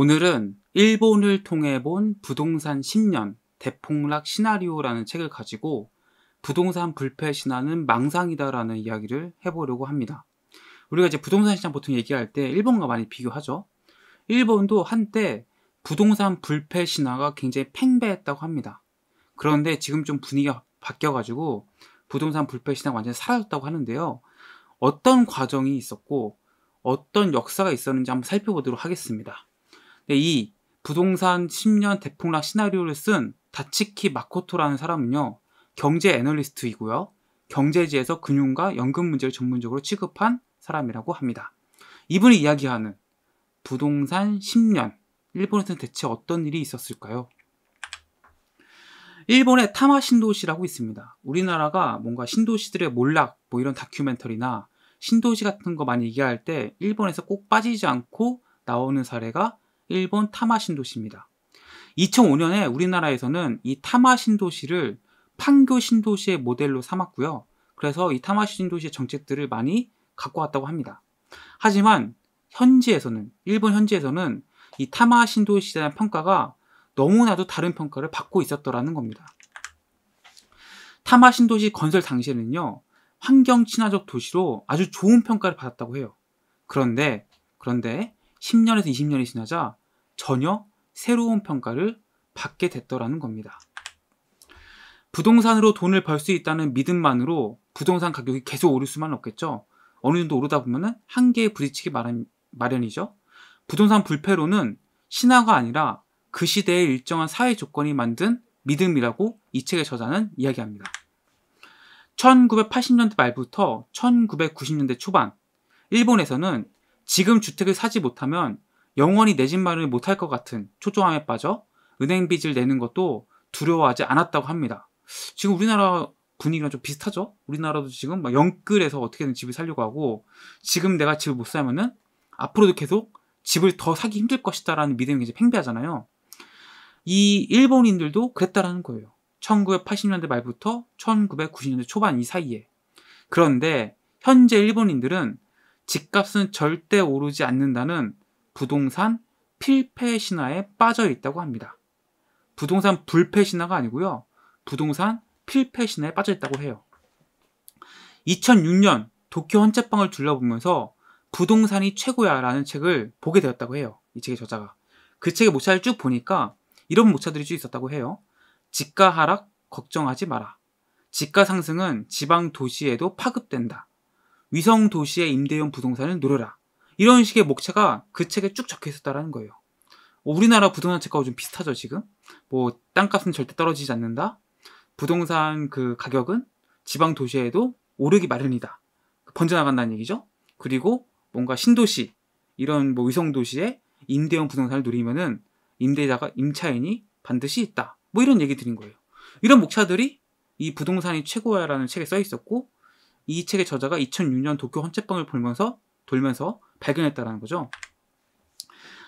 오늘은 일본을 통해 본 부동산 10년 대폭락 시나리오라는 책을 가지고 부동산 불패 신화는 망상이다라는 이야기를 해보려고 합니다. 우리가 이제 부동산 시장 보통 얘기할 때 일본과 많이 비교하죠. 일본도 한때 부동산 불패 신화가 굉장히 팽배했다고 합니다. 그런데 지금 좀 분위기가 바뀌어가지고 부동산 불패 신화가 완전히 사라졌다고 하는데요. 어떤 과정이 있었고 어떤 역사가 있었는지 한번 살펴보도록 하겠습니다. 네, 이 부동산 10년 대폭락 시나리오를 쓴 다치키 마코토라는 사람은요. 경제 애널리스트이고요. 경제지에서 금융과 연금 문제를 전문적으로 취급한 사람이라고 합니다. 이분이 이야기하는 부동산 10년 일본에서는 대체 어떤 일이 있었을까요? 일본의 타마 신도시라고 있습니다. 우리나라가 뭔가 신도시들의 몰락 뭐 이런 다큐멘터리나 신도시 같은 거 많이 얘기할 때 일본에서 꼭 빠지지 않고 나오는 사례가 일본 타마 신도시입니다. 2005년에 우리나라에서는 이 타마 신도시를 판교 신도시의 모델로 삼았고요. 그래서 이 타마 신도시의 정책들을 많이 갖고 왔다고 합니다. 하지만 현지에서는 일본 현지에서는 이 타마 신도시에 대한 평가가 너무나도 다른 평가를 받고 있었더라는 겁니다. 타마 신도시 건설 당시에는요. 환경 친화적 도시로 아주 좋은 평가를 받았다고 해요. 그런데 그런데 10년에서 20년이 지나자 전혀 새로운 평가를 받게 됐더라는 겁니다. 부동산으로 돈을 벌 수 있다는 믿음만으로 부동산 가격이 계속 오를 수만 없겠죠. 어느 정도 오르다 보면은 한계에 부딪히기 마련, 마련이죠. 부동산 불패로는 신화가 아니라 그 시대의 일정한 사회 조건이 만든 믿음이라고 이 책의 저자는 이야기합니다. 1980년대 말부터 1990년대 초반, 일본에서는 지금 주택을 사지 못하면 영원히 내 집 마련을 못할 것 같은 초조함에 빠져 은행 빚을 내는 것도 두려워하지 않았다고 합니다. 지금 우리나라 분위기랑 좀 비슷하죠? 우리나라도 지금 막 영끌에서 어떻게든 집을 살려고 하고 지금 내가 집을 못 사면은 앞으로도 계속 집을 더 사기 힘들 것이다라는 믿음이 이제 팽배하잖아요. 이 일본인들도 그랬다라는 거예요. 1980년대 말부터 1990년대 초반 이 사이에. 그런데 현재 일본인들은 집값은 절대 오르지 않는다는 부동산 필패 신화에 빠져 있다고 합니다. 부동산 불패 신화가 아니고요. 부동산 필패 신화에 빠져 있다고 해요. 2006년 도쿄 헌책방을 둘러보면서 부동산이 최고야 라는 책을 보게 되었다고 해요. 이 책의 저자가. 그 책의 모차를 쭉 보니까 이런 모차들이 쭉 있었다고 해요. 집가 하락 걱정하지 마라. 집가 상승은 지방 도시에도 파급된다. 위성 도시의 임대용 부동산을 노려라. 이런 식의 목차가 그 책에 쭉 적혀 있었다라는 거예요. 우리나라 부동산 책하고 좀 비슷하죠, 지금? 뭐, 땅값은 절대 떨어지지 않는다. 부동산 그 가격은 지방 도시에도 오르기 마련이다. 번져나간다는 얘기죠. 그리고 뭔가 신도시, 이런 뭐 위성 도시에 임대용 부동산을 누리면은 임대자가, 임차인이 반드시 있다. 뭐 이런 얘기 드린 거예요. 이런 목차들이 이 부동산이 최고야라는 책에 써 있었고 이 책의 저자가 2006년 도쿄 헌책방을 보면서 돌면서 발견했다라는 거죠.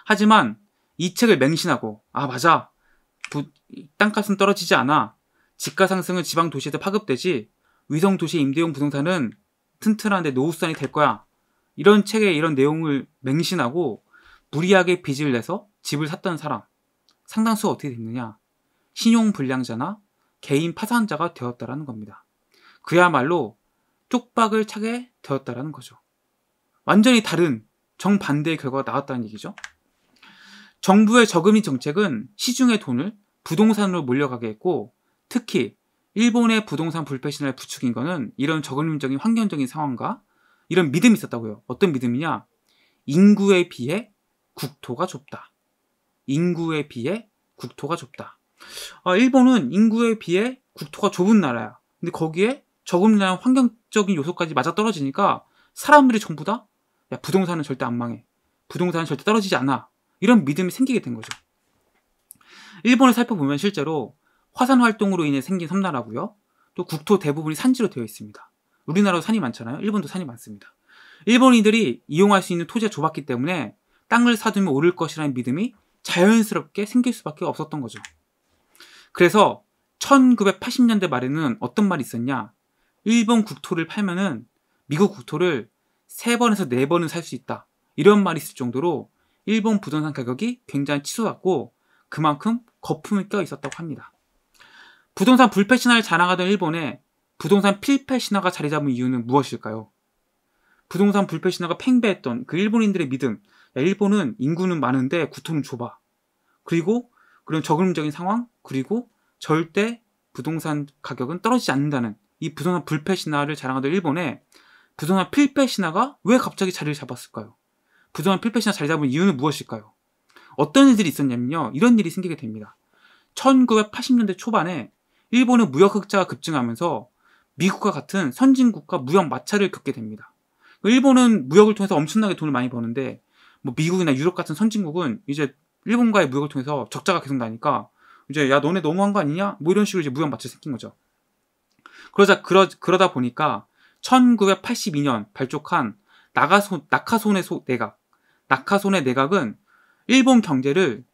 하지만 이 책을 맹신하고 아 맞아 부, 땅값은 떨어지지 않아 집가 상승은 지방 도시에도 파급되지 위성 도시 임대용 부동산은 튼튼한데 노후산이 될 거야 이런 책에 이런 내용을 맹신하고 무리하게 빚을 내서 집을 샀던 사람 상당수가 어떻게 됐느냐 신용 불량자나 개인 파산자가 되었다라는 겁니다. 그야말로 쪽박을 차게 되었다라는 거죠. 완전히 다른 정반대의 결과가 나왔다는 얘기죠. 정부의 저금리 정책은 시중의 돈을 부동산으로 몰려가게 했고 특히 일본의 부동산 불패 신화를 부추긴 거는 이런 저금리적인 환경적인 상황과 이런 믿음이 있었다고요. 어떤 믿음이냐? 인구에 비해 국토가 좁다. 인구에 비해 국토가 좁다. 아, 일본은 인구에 비해 국토가 좁은 나라야. 근데 거기에 저금리나 환경적인 요소까지 맞아 떨어지니까 사람들이 전부 다 야, 부동산은 절대 안 망해. 부동산은 절대 떨어지지 않아. 이런 믿음이 생기게 된 거죠. 일본을 살펴보면 실제로 화산 활동으로 인해 생긴 섬나라고요. 또 국토 대부분이 산지로 되어 있습니다. 우리나라도 산이 많잖아요. 일본도 산이 많습니다. 일본인들이 이용할 수 있는 토지가 좁았기 때문에 땅을 사두면 오를 것이라는 믿음이 자연스럽게 생길 수밖에 없었던 거죠. 그래서 1980년대 말에는 어떤 말이 있었냐? 일본 국토를 팔면은 미국 국토를 3번에서 4번은 살 수 있다. 이런 말이 있을 정도로 일본 부동산 가격이 굉장히 치솟았고 그만큼 거품이 껴 있었다고 합니다. 부동산 불패 신화를 자랑하던 일본에 부동산 필패 신화가 자리 잡은 이유는 무엇일까요? 부동산 불패 신화가 팽배했던 그 일본인들의 믿음. 야, 일본은 인구는 많은데 구토는 좁아. 그리고 그런 저금적인 상황, 그리고 절대 부동산 가격은 떨어지지 않는다는 이 부동산 불패 신화를 자랑하던 일본에 필패 신화가 왜 갑자기 자리를 잡았을까요? 필패 신화 자리 잡은 이유는 무엇일까요? 어떤 일들이 있었냐면요. 이런 일이 생기게 됩니다. 1980년대 초반에 일본의 무역 흑자가 급증하면서 미국과 같은 선진국과 무역 마찰을 겪게 됩니다. 일본은 무역을 통해서 엄청나게 돈을 많이 버는데 뭐 미국이나 유럽 같은 선진국은 이제 일본과의 무역을 통해서 적자가 계속 나니까 이제 야 너네 너무한 거 아니냐? 뭐 이런 식으로 이제 무역 마찰이 생긴 거죠. 그러자 그러, 그러다 보니까 1982년 발족한 나가소, 나카손의 소, 내각 나카손의 내각은 일본 경제를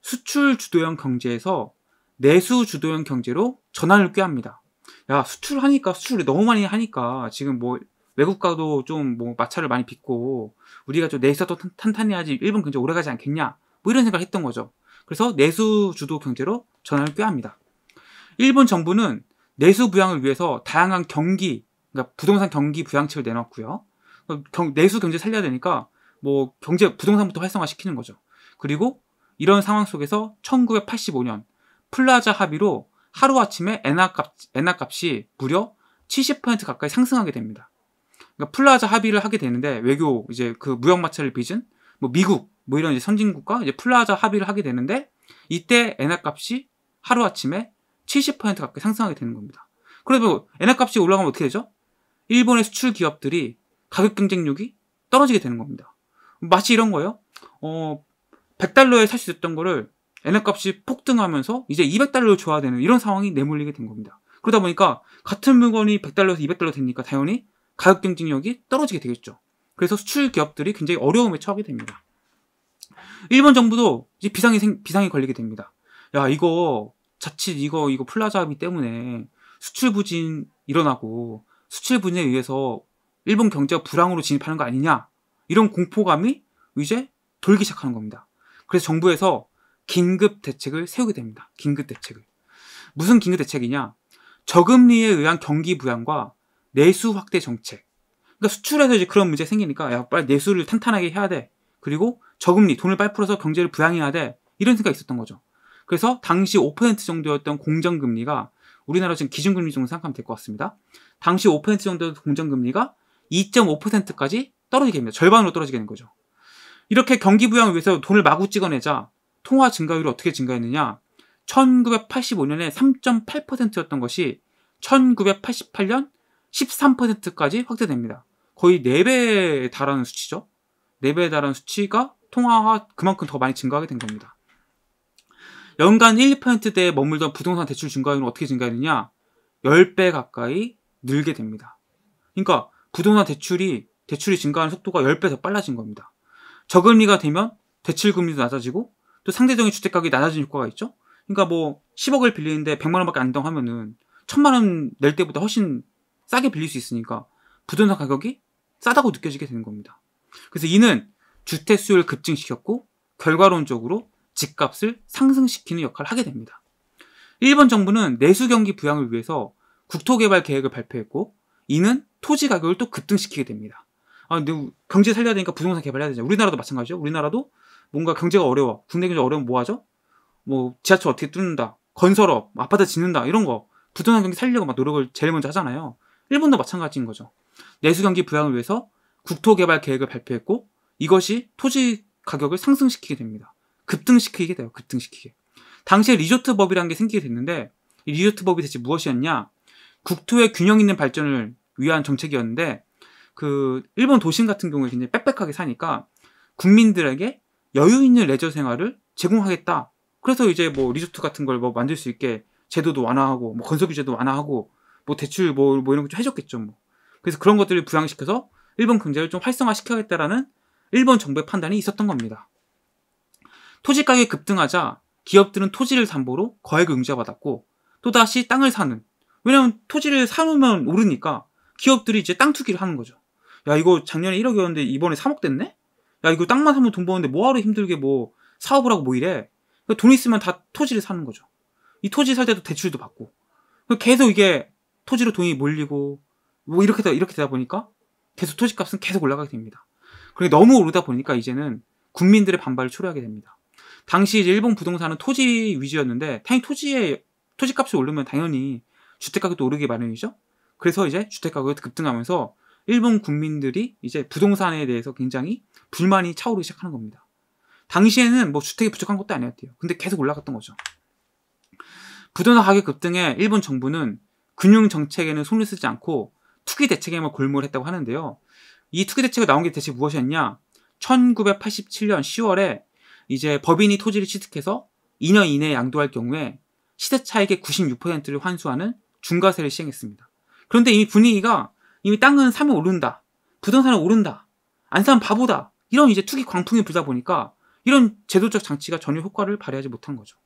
수출 주도형 경제에서 내수 주도형 경제로 전환을 꾀합니다. 야 수출하니까 수출을 너무 많이 하니까 지금 뭐 외국과도 좀 뭐 마찰을 많이 빚고 우리가 좀 내수도 탄탄해야지 일본 경제 오래 가지 않겠냐 뭐 이런 생각을 했던 거죠. 그래서 내수 주도 경제로 전환을 꾀합니다. 일본 정부는 내수 부양을 위해서 다양한 경기, 그러니까 부동산 경기 부양책을 내놨고요. 내수 경제 살려야 되니까 뭐 경제 부동산부터 활성화시키는 거죠. 그리고 이런 상황 속에서 1985년 플라자 합의로 하루아침에 엔화값, 엔화값이 무려 70% 가까이 상승하게 됩니다. 그러니까 플라자 합의를 하게 되는데 외교 이제 그 무역 마찰을 빚은 뭐 미국 뭐 이런 이제 선진국과 이제 플라자 합의를 하게 되는데 이때 엔화값이 하루아침에 70% 가까이 상승하게 되는 겁니다. 그래도 엔화값이 올라가면 어떻게 되죠? 일본의 수출 기업들이 가격 경쟁력이 떨어지게 되는 겁니다. 마치 이런 거예요. 어, 100달러에 살 수 있었던 거를 엔화값이 폭등하면서 이제 200달러를 줘야 되는 이런 상황이 내몰리게 된 겁니다. 그러다 보니까 같은 물건이 100달러에서 200달러 되니까 당연히 가격 경쟁력이 떨어지게 되겠죠. 그래서 수출 기업들이 굉장히 어려움에 처하게 됩니다. 일본 정부도 이제 비상이 생, 비상이 걸리게 됩니다. 야, 이거 자칫 이거 이거 플라자 합의 때문에 수출 부진 일어나고 수출 부진에 의해서 일본 경제가 불황으로 진입하는 거 아니냐? 이런 공포감이 이제 돌기 시작하는 겁니다. 그래서 정부에서 긴급 대책을 세우게 됩니다. 긴급 대책을. 무슨 긴급 대책이냐? 저금리에 의한 경기 부양과 내수 확대 정책. 그러니까 수출에서 이제 그런 문제 생기니까 야 빨리 내수를 탄탄하게 해야 돼. 그리고 저금리 돈을 빨리 풀어서 경제를 부양해야 돼. 이런 생각이 있었던 거죠. 그래서 당시 5% 정도였던 공정금리가 우리나라 지금 기준금리 정도 생각하면 될 것 같습니다. 당시 5% 정도의 공정금리가 2.5%까지 떨어지게 됩니다. 절반으로 떨어지게 된 거죠. 이렇게 경기 부양을 위해서 돈을 마구 찍어내자 통화 증가율이 어떻게 증가했느냐? 1985년에 3.8%였던 것이 1988년 13%까지 확대됩니다. 거의 4배에 달하는 수치죠. 4배에 달하는 수치가 통화가 그만큼 더 많이 증가하게 된 겁니다. 연간 1%대에 머물던 부동산 대출 증가율은 어떻게 증가했느냐? 10배 가까이 늘게 됩니다. 그러니까 부동산 대출이 대출이 증가하는 속도가 10배 더 빨라진 겁니다. 저금리가 되면 대출 금리도 낮아지고 또 상대적인 주택 가격이 낮아지는 효과가 있죠. 그러니까 뭐 10억을 빌리는데 100만 원밖에 안 된다고 하면은 1000만 원 낼 때보다 훨씬 싸게 빌릴 수 있으니까 부동산 가격이 싸다고 느껴지게 되는 겁니다. 그래서 이는 주택 수요를 급증시켰고 결과론적으로 집값을 상승시키는 역할을 하게 됩니다. 일본 정부는 내수 경기 부양을 위해서 국토개발 계획을 발표했고 이는 토지 가격을 또 급등시키게 됩니다. 아, 근데 경제 살려야 되니까 부동산 개발해야 되죠. 우리나라도 마찬가지죠. 우리나라도 뭔가 경제가 어려워. 국내 경제 어려우면 뭐 하죠? 뭐 지하철 어떻게 뚫는다. 건설업, 아파트 짓는다. 이런 거. 부동산 경기 살려고 막 노력을 제일 먼저 하잖아요. 일본도 마찬가지인 거죠. 내수 경기 부양을 위해서 국토 개발 계획을 발표했고 이것이 토지 가격을 상승시키게 됩니다. 급등시키게 돼요. 급등시키게. 당시에 리조트법이라는 게 생기게 됐는데 이 리조트법이 대체 무엇이었냐? 국토의 균형 있는 발전을 위한 정책이었는데 그 일본 도심 같은 경우에 굉장히 빽빽하게 사니까 국민들에게 여유 있는 레저 생활을 제공하겠다. 그래서 이제 뭐 리조트 같은 걸 뭐 만들 수 있게 제도도 완화하고 뭐 건설 규제도 완화하고 뭐 대출 뭐, 뭐 이런 거 좀 해줬겠죠 뭐. 그래서 그런 것들을 부양시켜서 일본 경제를 좀 활성화시켜야겠다라는 일본 정부의 판단이 있었던 겁니다. 토지 가격이 급등하자 기업들은 토지를 담보로 거액을 융자받았고 또다시 땅을 사는 왜냐면 토지를 사놓으면 오르니까 기업들이 이제 땅 투기를 하는 거죠. 야 이거 작년에 1억이었는데 이번에 3억 됐네? 야 이거 땅만 사면 돈 버는데 뭐하러 힘들게 뭐 사업을 하고 뭐 이래. 그러니까 돈 있으면 다 토지를 사는 거죠. 이 토지 살 때도 대출도 받고. 그러니까 계속 이게 토지로 돈이 몰리고 뭐 이렇게 되, 이렇게 되다 보니까 계속 토지값은 계속 올라가게 됩니다. 그게 너무 오르다 보니까 이제는 국민들의 반발을 초래하게 됩니다. 당시 이제 일본 부동산은 토지 위주였는데 당연히 토지에 토지값이 오르면 당연히 주택가격도 오르기 마련이죠. 그래서 이제 주택가격이 급등하면서 일본 국민들이 이제 부동산에 대해서 굉장히 불만이 차오르기 시작하는 겁니다. 당시에는 뭐 주택이 부족한 것도 아니었대요. 근데 계속 올라갔던 거죠. 부동산 가격 급등에 일본 정부는 금융 정책에는 손을 쓰지 않고 투기 대책에만 골몰 했다고 하는데요. 이 투기 대책이 나온 게 대체 무엇이었냐? 1987년 10월에 이제 법인이 토지를 취득해서 2년 이내에 양도할 경우에 시세 차익의 96%를 환수하는 중과세를 시행했습니다. 그런데 이미 분위기가 이미 땅은 사면 오른다. 부동산은 오른다. 안 사면 바보다. 이런 이제 투기 광풍이 불다 보니까 이런 제도적 장치가 전혀 효과를 발휘하지 못한 거죠.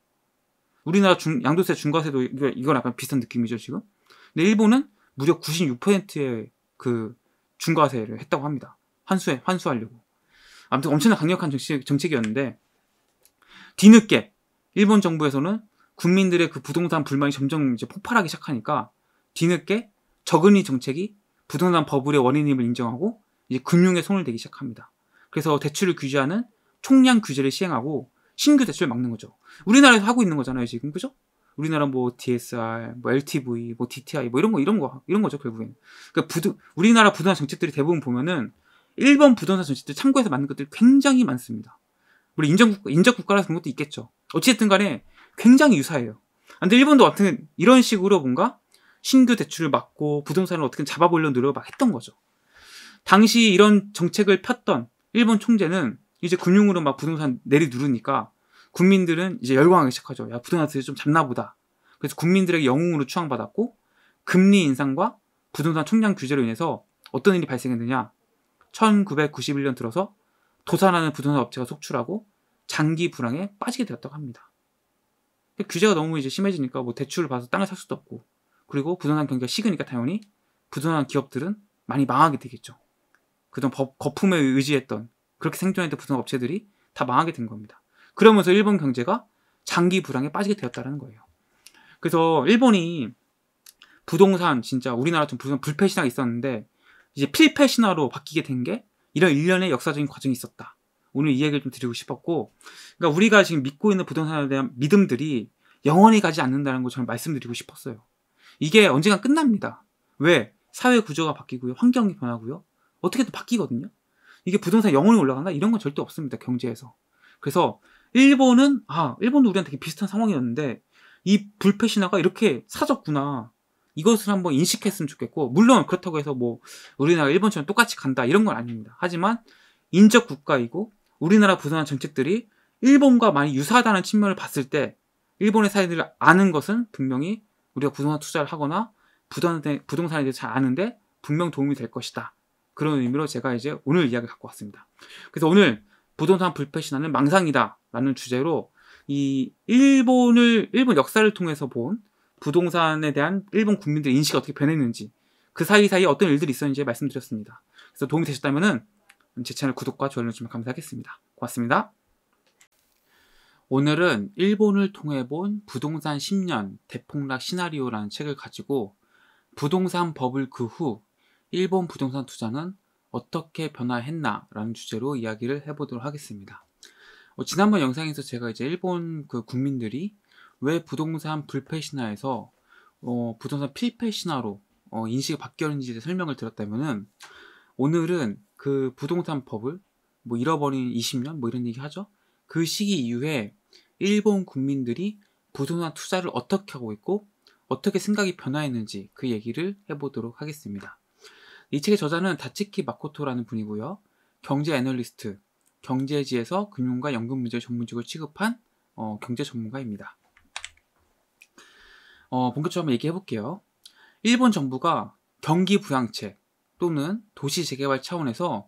우리나라 중, 양도세 중과세도 이건 약간 비슷한 느낌이죠, 지금. 근데 일본은 무려 96%의 그 중과세를 했다고 합니다. 환수해, 환수하려고. 아무튼 엄청나 강력한 정책, 정책이었는데, 뒤늦게 일본 정부에서는 국민들의 그 부동산 불만이 점점 이제 폭발하기 시작하니까 뒤늦게 적은이 정책이 부동산 버블의 원인임을 인정하고 이제 금융에 손을 대기 시작합니다. 그래서 대출을 규제하는 총량 규제를 시행하고 신규 대출을 막는 거죠. 우리나라에서 하고 있는 거잖아요, 지금. 그죠? 우리나라 뭐 DSR, 뭐 LTV, 뭐 DTI, 뭐 이런 거, 이런 거, 이런 거죠, 결국엔. 그러니까 부두, 우리나라 부동산 정책들이 대부분 보면은 일본 부동산 정책들 참고해서 만든 것들이 굉장히 많습니다. 물론 인정국, 인접국가라서 그런 것도 있겠죠. 어찌됐든 간에 굉장히 유사해요. 근데 일본도 같은 이런 식으로 뭔가 신규 대출을 막고 부동산을 어떻게 잡아보려는 노력을 막 했던 거죠. 당시 이런 정책을 폈던 일본 총재는 이제 금융으로 막 부동산 내리 누르니까 국민들은 이제 열광하기 시작하죠. 야, 부동산 좀 잡나 보다. 그래서 국민들에게 영웅으로 추앙받았고 금리 인상과 부동산 총량 규제로 인해서 어떤 일이 발생했느냐? 1991년 들어서 도산하는 부동산 업체가 속출하고 장기 불황에 빠지게 되었다고 합니다. 규제가 너무 이제 심해지니까 뭐 대출을 받아서 땅을 살 수도 없고 그리고 부동산 경기가 식으니까 당연히 부동산 기업들은 많이 망하게 되겠죠. 그동안 거품에 의지했던 그렇게 생존했던 부동산 업체들이 다 망하게 된 겁니다. 그러면서 일본 경제가 장기 불황에 빠지게 되었다는 거예요. 그래서 일본이 부동산 진짜 우리나라처럼 부동산 불패 신화가 있었는데 이제 필패 신화로 바뀌게 된 게 이런 일련의 역사적인 과정이 있었다. 오늘 이 얘기를 좀 드리고 싶었고, 그러니까 우리가 지금 믿고 있는 부동산에 대한 믿음들이 영원히 가지 않는다는 걸 저는 말씀드리고 싶었어요. 이게 언젠가 끝납니다. 왜? 사회 구조가 바뀌고요. 환경이 변하고요. 어떻게든 바뀌거든요. 이게 부동산 영원히 올라간다? 이런 건 절대 없습니다. 경제에서. 그래서 일본은 아 일본도 우리랑 되게 비슷한 상황이었는데 이 불패 신화가 이렇게 사졌구나. 이것을 한번 인식했으면 좋겠고 물론 그렇다고 해서 뭐 우리나라 일본처럼 똑같이 간다 이런 건 아닙니다. 하지만 인적 국가이고 우리나라 부동산 정책들이 일본과 많이 유사하다는 측면을 봤을 때 일본의 사회들을 아는 것은 분명히 우리가 부동산 투자를 하거나 부동산에, 대해서 잘 아는데 분명 도움이 될 것이다. 그런 의미로 제가 이제 오늘 이야기 갖고 왔습니다. 그래서 오늘 부동산 불패 신화는 망상이다. 라는 주제로 이 일본을, 일본 역사를 통해서 본 부동산에 대한 일본 국민들의 인식이 어떻게 변했는지 그 사이사이에 어떤 일들이 있었는지 말씀드렸습니다. 그래서 도움이 되셨다면 제 채널 구독과 좋아요 눌러주시면 감사하겠습니다. 고맙습니다. 오늘은 일본을 통해 본 부동산 10년 대폭락 시나리오라는 책을 가지고 부동산 버블 그 후 일본 부동산 투자는 어떻게 변화했나라는 주제로 이야기를 해보도록 하겠습니다. 어, 지난번 영상에서 제가 이제 일본 그 국민들이 왜 부동산 불패 신화에서 어, 부동산 필패 신화로 어, 인식이 바뀌었는지에 설명을 드렸다면은 오늘은 그 부동산 법을 뭐 잃어버린 20년 뭐 이런 얘기 하죠. 그 시기 이후에 일본 국민들이 부동산 투자를 어떻게 하고 있고 어떻게 생각이 변화했는지 그 얘기를 해보도록 하겠습니다. 이 책의 저자는 다치키 마코토라는 분이고요. 경제 애널리스트, 경제지에서 금융과 연금 문제 전문직을 취급한 어, 경제 전문가입니다. 어, 본격적으로 한번 얘기해 볼게요. 일본 정부가 경기 부양책 또는 도시 재개발 차원에서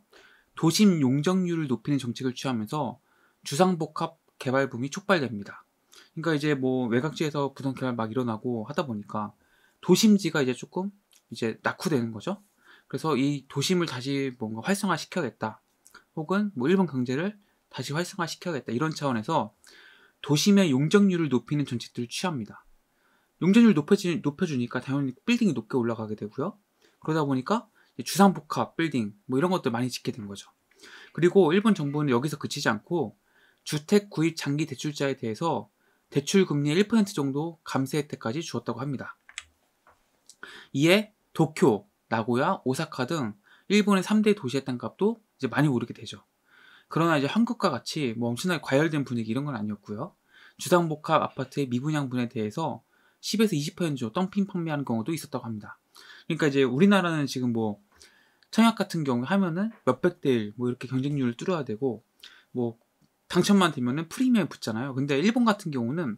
도심 용적률을 높이는 정책을 취하면서 주상복합 개발 붐이 촉발됩니다. 그러니까 이제 뭐 외곽지에서 부동 개발 막 일어나고 하다 보니까 도심지가 이제 조금 이제 낙후되는 거죠. 그래서 이 도심을 다시 뭔가 활성화 시켜야겠다. 혹은 뭐 일본 경제를 다시 활성화 시켜야겠다 이런 차원에서 도심의 용적률을 높이는 정책들을 취합니다. 용적률 높여주, 높여주니까 당연히 빌딩이 높게 올라가게 되고요. 그러다 보니까 주상복합 빌딩 뭐 이런 것들 많이 짓게 된 거죠. 그리고 일본 정부는 여기서 그치지 않고 주택 구입 장기 대출자에 대해서 대출 금리의 1% 정도 감세 혜택까지 주었다고 합니다. 이에 도쿄, 나고야, 오사카 등 일본의 3대 도시의 땅값도 이제 많이 오르게 되죠. 그러나 이제 한국과 같이 뭐 엄청나게 과열된 분위기 이런 건 아니었고요. 주상복합 아파트의 미분양분에 대해서 10에서 20% 정도 덤핑 판매하는 경우도 있었다고 합니다. 그러니까 이제 우리나라는 지금 뭐 청약 같은 경우 하면은 몇백 대 일 뭐 이렇게 경쟁률을 뚫어야 되고 뭐 당첨만 되면은 프리미엄 붙잖아요. 근데 일본 같은 경우는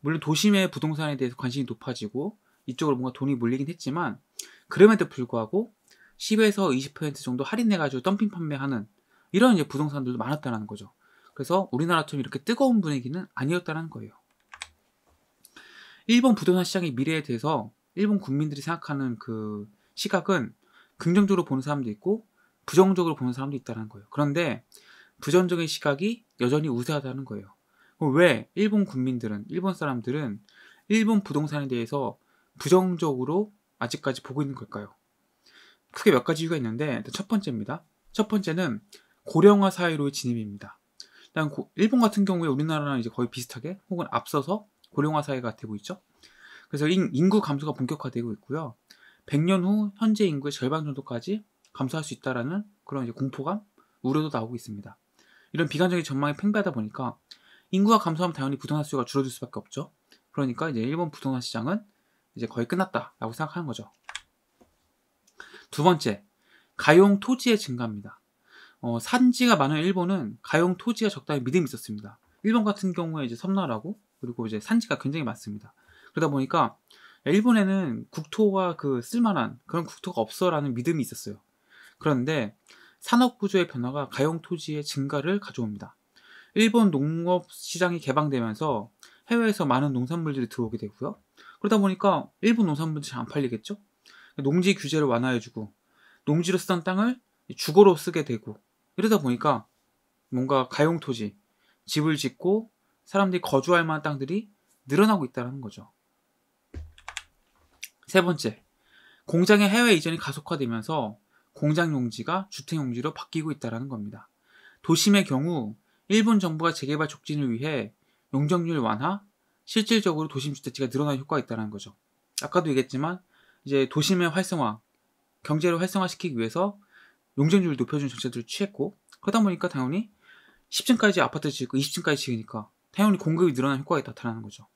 물론 도심의 부동산에 대해서 관심이 높아지고 이쪽으로 뭔가 돈이 몰리긴 했지만 그럼에도 불구하고 10에서 20% 정도 할인해가지고 덤핑 판매하는 이런 이제 부동산들도 많았다는 거죠. 그래서 우리나라처럼 이렇게 뜨거운 분위기는 아니었다는 거예요. 일본 부동산 시장의 미래에 대해서 일본 국민들이 생각하는 그 시각은 긍정적으로 보는 사람도 있고 부정적으로 보는 사람도 있다는 거예요. 그런데 부정적인 시각이 여전히 우세하다는 거예요. 왜 일본 국민들은, 일본 사람들은 일본 부동산에 대해서 부정적으로 아직까지 보고 있는 걸까요? 크게 몇 가지 이유가 있는데 첫 번째입니다. 첫 번째는 고령화 사회로의 진입입니다. 일단 일본 같은 경우에 우리나라랑 이제 거의 비슷하게 혹은 앞서서 고령화 사회가 되고 있죠. 그래서 인 구 감소가 본격화되고 있고요. 100년 후 현재 인구의 절반 정도까지 감소할 수 있다라는 그런 이제 공포감, 우려도 나오고 있습니다. 이런 비관적인 전망이 팽배하다 보니까 인구가 감소하면 당연히 부동산 수요가 줄어들 수밖에 없죠. 그러니까 이제 일본 부동산 시장은 이제 거의 끝났다라고 생각하는 거죠. 두 번째, 가용 토지의 증가입니다. 어, 산지가 많은 일본은 가용 토지가 적다는 믿음이 있었습니다. 일본 같은 경우에 이제 섬나라고 그리고 이제 산지가 굉장히 많습니다. 그러다 보니까 일본에는 국토가 그 쓸만한 그런 국토가 없어라는 믿음이 있었어요. 그런데 산업 구조의 변화가 가용 토지의 증가를 가져옵니다. 일본 농업 시장이 개방되면서 해외에서 많은 농산물들이 들어오게 되고요. 그러다 보니까 일본 농산물들이 잘 안 팔리겠죠? 농지 규제를 완화해주고 농지로 쓰던 땅을 주거로 쓰게 되고 이러다 보니까 뭔가 가용 토지, 집을 짓고 사람들이 거주할 만한 땅들이 늘어나고 있다는 거죠. 세 번째, 공장의 해외 이전이 가속화되면서 공장 용지가 주택 용지로 바뀌고 있다는 겁니다. 도심의 경우 일본 정부가 재개발 촉진을 위해 용적률 완화, 실질적으로 도심 주택지가 늘어나는 효과가 있다는 거죠. 아까도 얘기했지만 이제 도심의 활성화, 경제를 활성화시키기 위해서 용적률을 높여주는 정책들을 취했고 그러다 보니까 당연히 10층까지 아파트 짓고 20층까지 지으니까 당연히 공급이 늘어나는 효과가 나타나는 거죠.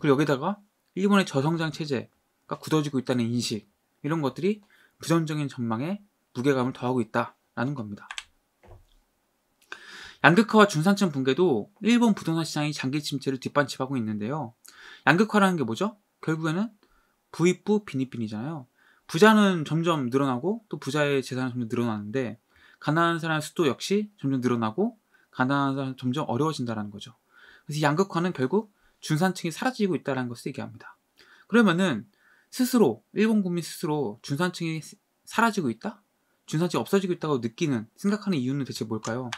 그리고 여기다가 일본의 저성장 체제가 굳어지고 있다는 인식 이런 것들이 부정적인 전망에 무게감을 더하고 있다라는 겁니다. 양극화와 중산층 붕괴도 일본 부동산 시장이 장기 침체를 뒷받침하고 있는데요. 양극화라는 게 뭐죠? 결국에는 부익부 빈익빈이잖아요. 부자는 점점 늘어나고 또 부자의 재산은 점점 늘어나는데 가난한 사람의 수도 역시 점점 늘어나고 가난한 사람은 점점 어려워진다는 거죠. 그래서 양극화는 결국 중산층이 사라지고 있다는 것을 얘기합니다. 그러면은 스스로 일본 국민 스스로 중산층이 사라지고 있다? 중산층이 없어지고 있다고 느끼는 생각하는 이유는 대체 뭘까요?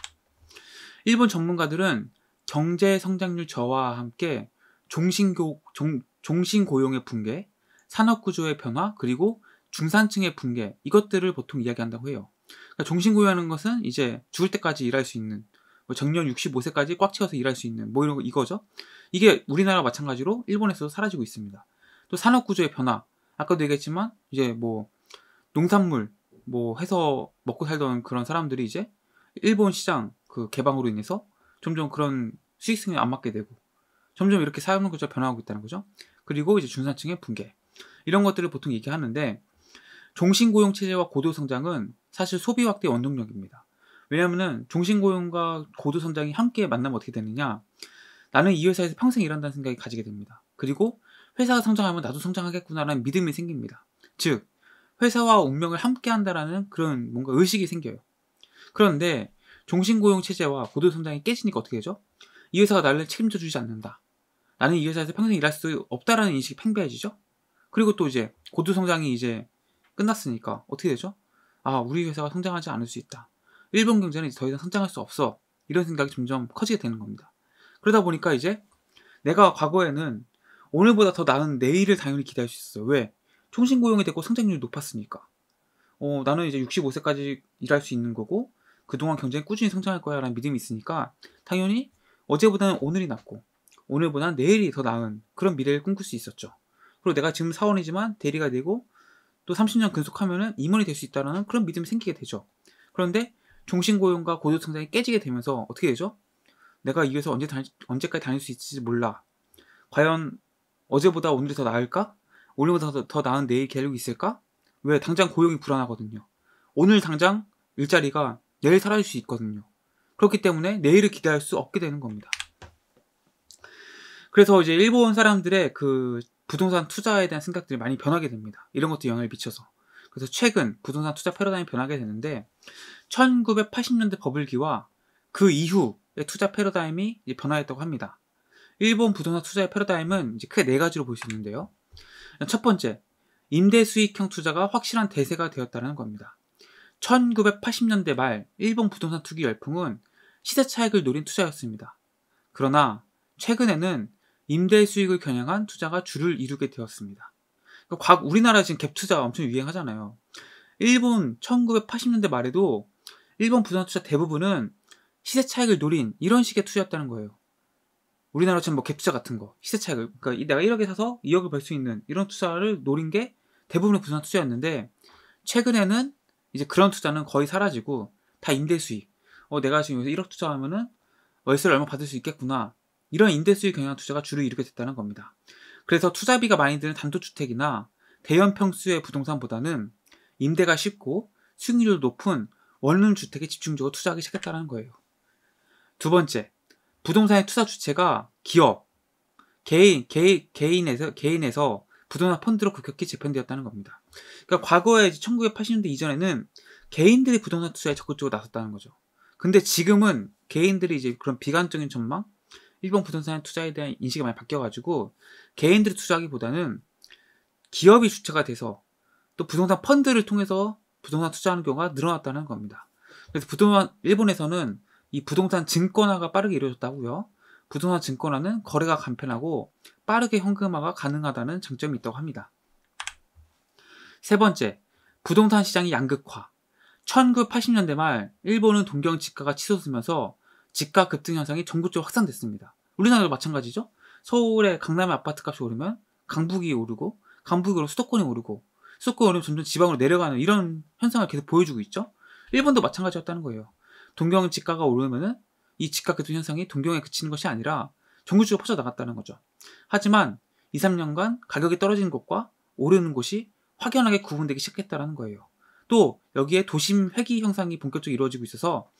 일본 전문가들은 경제 성장률 저하와 함께 종신고, 종, 종신고용의 붕괴, 산업 구조의 변화, 그리고 중산층의 붕괴 이것들을 보통 이야기한다고 해요. 그러니까 종신고용하는 것은 이제 죽을 때까지 일할 수 있는 뭐 정년 65세까지 꽉 채워서 일할 수 있는 뭐 이런 거 이거죠. 이게 우리나라 마찬가지로 일본에서도 사라지고 있습니다. 또 산업 구조의 변화 아까도 얘기했지만 이제 뭐 농산물 뭐 해서 먹고 살던 그런 사람들이 이제 일본 시장 그 개방으로 인해서 점점 그런 수익성이 안 맞게 되고 점점 이렇게 사용 구조가 변화하고 있다는 거죠. 그리고 이제 중산층의 붕괴 이런 것들을 보통 얘기하는데 종신고용 체제와 고도성장은 사실 소비 확대 원동력입니다. 왜냐하면 종신고용과 고도성장이 함께 만나면 어떻게 되느냐? 나는 이 회사에서 평생 일한다는 생각이 가지게 됩니다. 그리고 회사가 성장하면 나도 성장하겠구나라는 믿음이 생깁니다. 즉, 회사와 운명을 함께 한다라는 그런 뭔가 의식이 생겨요. 그런데 종신고용 체제와 고도성장이 깨지니까 어떻게 되죠? 이 회사가 나를 책임져 주지 않는다. 나는 이 회사에서 평생 일할 수 없다라는 인식이 팽배해지죠? 그리고 또 이제 고도성장이 이제 끝났으니까 어떻게 되죠? 아, 우리 회사가 성장하지 않을 수 있다. 일본 경제는 이제 더 이상 성장할 수 없어. 이런 생각이 점점 커지게 되는 겁니다. 그러다 보니까 이제 내가 과거에는 오늘보다 더 나은 내일을 당연히 기대할 수 있어요. 왜? 총신 고용이 되고 성장률이 높았으니까. 어, 나는 이제 65세까지 일할 수 있는 거고 그동안 경쟁이 꾸준히 성장할 거야라는 믿음이 있으니까 당연히 어제보다는 오늘이 낫고 오늘보다는 내일이 더 나은 그런 미래를 꿈꿀 수 있었죠. 그리고 내가 지금 사원이지만 대리가 되고 또 30년 근속하면은 임원이 될 수 있다는 그런 믿음이 생기게 되죠. 그런데 종신고용과 고도성장이 깨지게 되면서 어떻게 되죠? 내가 이 회사 언제 다니, 언제까지 다닐 수 있을지 몰라. 과연 어제보다 오늘이 더 나을까? 오늘보다 더, 더 나은 내일 계획이 있을까? 왜? 당장 고용이 불안하거든요. 오늘 당장 일자리가 내일 사라질 수 있거든요. 그렇기 때문에 내일을 기대할 수 없게 되는 겁니다. 그래서 이제 일본 사람들의 그 부동산 투자에 대한 생각들이 많이 변하게 됩니다. 이런 것도 영향을 미쳐서. 그래서 최근 부동산 투자 패러다임이 변하게 되는데 1980년대 버블기와 그 이후의 투자 패러다임이 변화했다고 합니다. 일본 부동산 투자의 패러다임은 이제 크게 네 가지로 볼 수 있는데요. 첫 번째, 임대 수익형 투자가 확실한 대세가 되었다는 겁니다. 1980년대 말 일본 부동산 투기 열풍은 시세 차익을 노린 투자였습니다. 그러나 최근에는 임대 수익을 겨냥한 투자가 주를 이루게 되었습니다. 그러니까 우리나라 지금 갭 투자 엄청 유행하잖아요. 일본 1980년대 말에도 일본 부동산 투자 대부분은 시세 차익을 노린 이런 식의 투자였다는 거예요. 우리나라처럼 뭐 갭투자 같은 거, 시세 차익을, 그러니까 내가 1억에 사서 2억을 벌 수 있는 이런 투자를 노린 게 대부분의 부동산 투자였는데, 최근에는 이제 그런 투자는 거의 사라지고, 다 임대 수익. 어, 내가 지금 여기서 1억 투자하면은 월세를 얼마 받을 수 있겠구나. 이런 임대 수익 경영 투자가 주를 이루게 됐다는 겁니다. 그래서 투자비가 많이 드는 단독주택이나 대형 평수의 부동산보다는 임대가 쉽고 수익률도 높은 원룸 주택에 집중적으로 투자하기 시작했다는 거예요. 두 번째, 부동산의 투자 주체가 기업, 개인, 개, 개인에서, 개인에서 부동산 펀드로 급격히 재편되었다는 겁니다. 그러니까 과거에 1980년대 이전에는 개인들이 부동산 투자에 적극적으로 나섰다는 거죠. 근데 지금은 개인들이 이제 그런 비관적인 전망, 일본 부동산 투자에 대한 인식이 많이 바뀌어가지고 개인들이 투자하기보다는 기업이 주체가 돼서 또 부동산 펀드를 통해서 부동산 투자하는 경우가 늘어났다는 겁니다. 그래서 부동산 일본에서는 이 부동산 증권화가 빠르게 이루어졌다고요. 부동산 증권화는 거래가 간편하고 빠르게 현금화가 가능하다는 장점이 있다고 합니다. 세 번째, 부동산 시장이 양극화. 1980년대 말 일본은 동경 집가가 치솟으면서 집가 급등 현상이 전국적으로 확산됐습니다. 우리나라도 마찬가지죠. 서울의 강남의 아파트값이 오르면 강북이 오르고 강북으로 수도권이 오르고 수도권이 오르면 점점 지방으로 내려가는 이런 현상을 계속 보여주고 있죠. 일본도 마찬가지였다는 거예요. 동경 집가가 오르면은 이 집가 급등 현상이 동경에 그치는 것이 아니라 전국적으로 퍼져나갔다는 거죠. 하지만 2, 3년간 가격이 떨어지는 곳과 오르는 곳이 확연하게 구분되기 시작했다는 거예요. 또 여기에 도심 회귀 현상이 본격적으로 이루어지고 있어서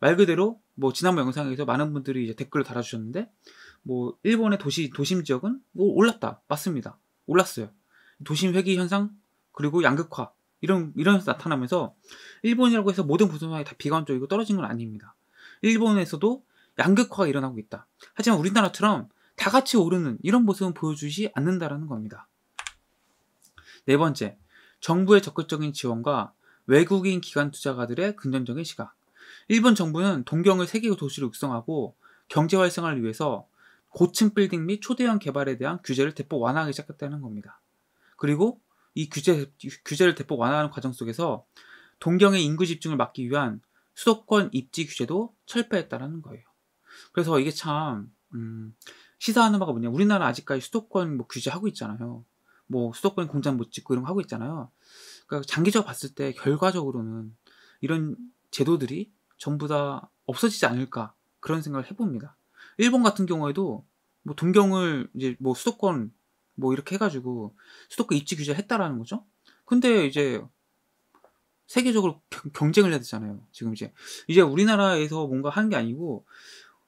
말 그대로 뭐 지난번 영상에서 많은 분들이 이제 댓글을 달아주셨는데 뭐 일본의 도시 도심 지역은 뭐 올랐다 맞습니다 올랐어요 도심 회귀 현상 그리고 양극화 이런 이런 서 나타나면서 일본이라고 해서 모든 부동산이 다 비관적이고 떨어진 건 아닙니다. 일본에서도 양극화가 일어나고 있다. 하지만 우리나라처럼 다 같이 오르는 이런 모습은 보여주지 않는다라는 겁니다. 네 번째, 정부의 적극적인 지원과 외국인 기관 투자가들의 긍정적인 시각. 일본 정부는 동경을 세계 도시로 육성하고 경제 활성화를 위해서 고층 빌딩 및 초대형 개발에 대한 규제를 대폭 완화하기 시작했다는 겁니다. 그리고 이 규제, 규제를 대폭 완화하는 과정 속에서 동경의 인구 집중을 막기 위한 수도권 입지 규제도 철폐했다라는 거예요. 그래서 이게 참 음, 시사하는 바가 뭐냐 우리나라 아직까지 수도권 뭐 규제하고 있잖아요. 뭐 수도권 공장 못 짓고 이런 거 하고 있잖아요. 그러니까 장기적으로 봤을 때 결과적으로는 이런 제도들이 전부 다 없어지지 않을까 그런 생각을 해봅니다. 일본 같은 경우에도 뭐 동경을 이제 뭐 수도권 뭐 이렇게 해가지고 수도권 입지 규제를 했다라는 거죠. 근데 이제 세계적으로 경쟁을 해야 되잖아요. 지금 이제 이제 우리나라에서 뭔가 하는 게 아니고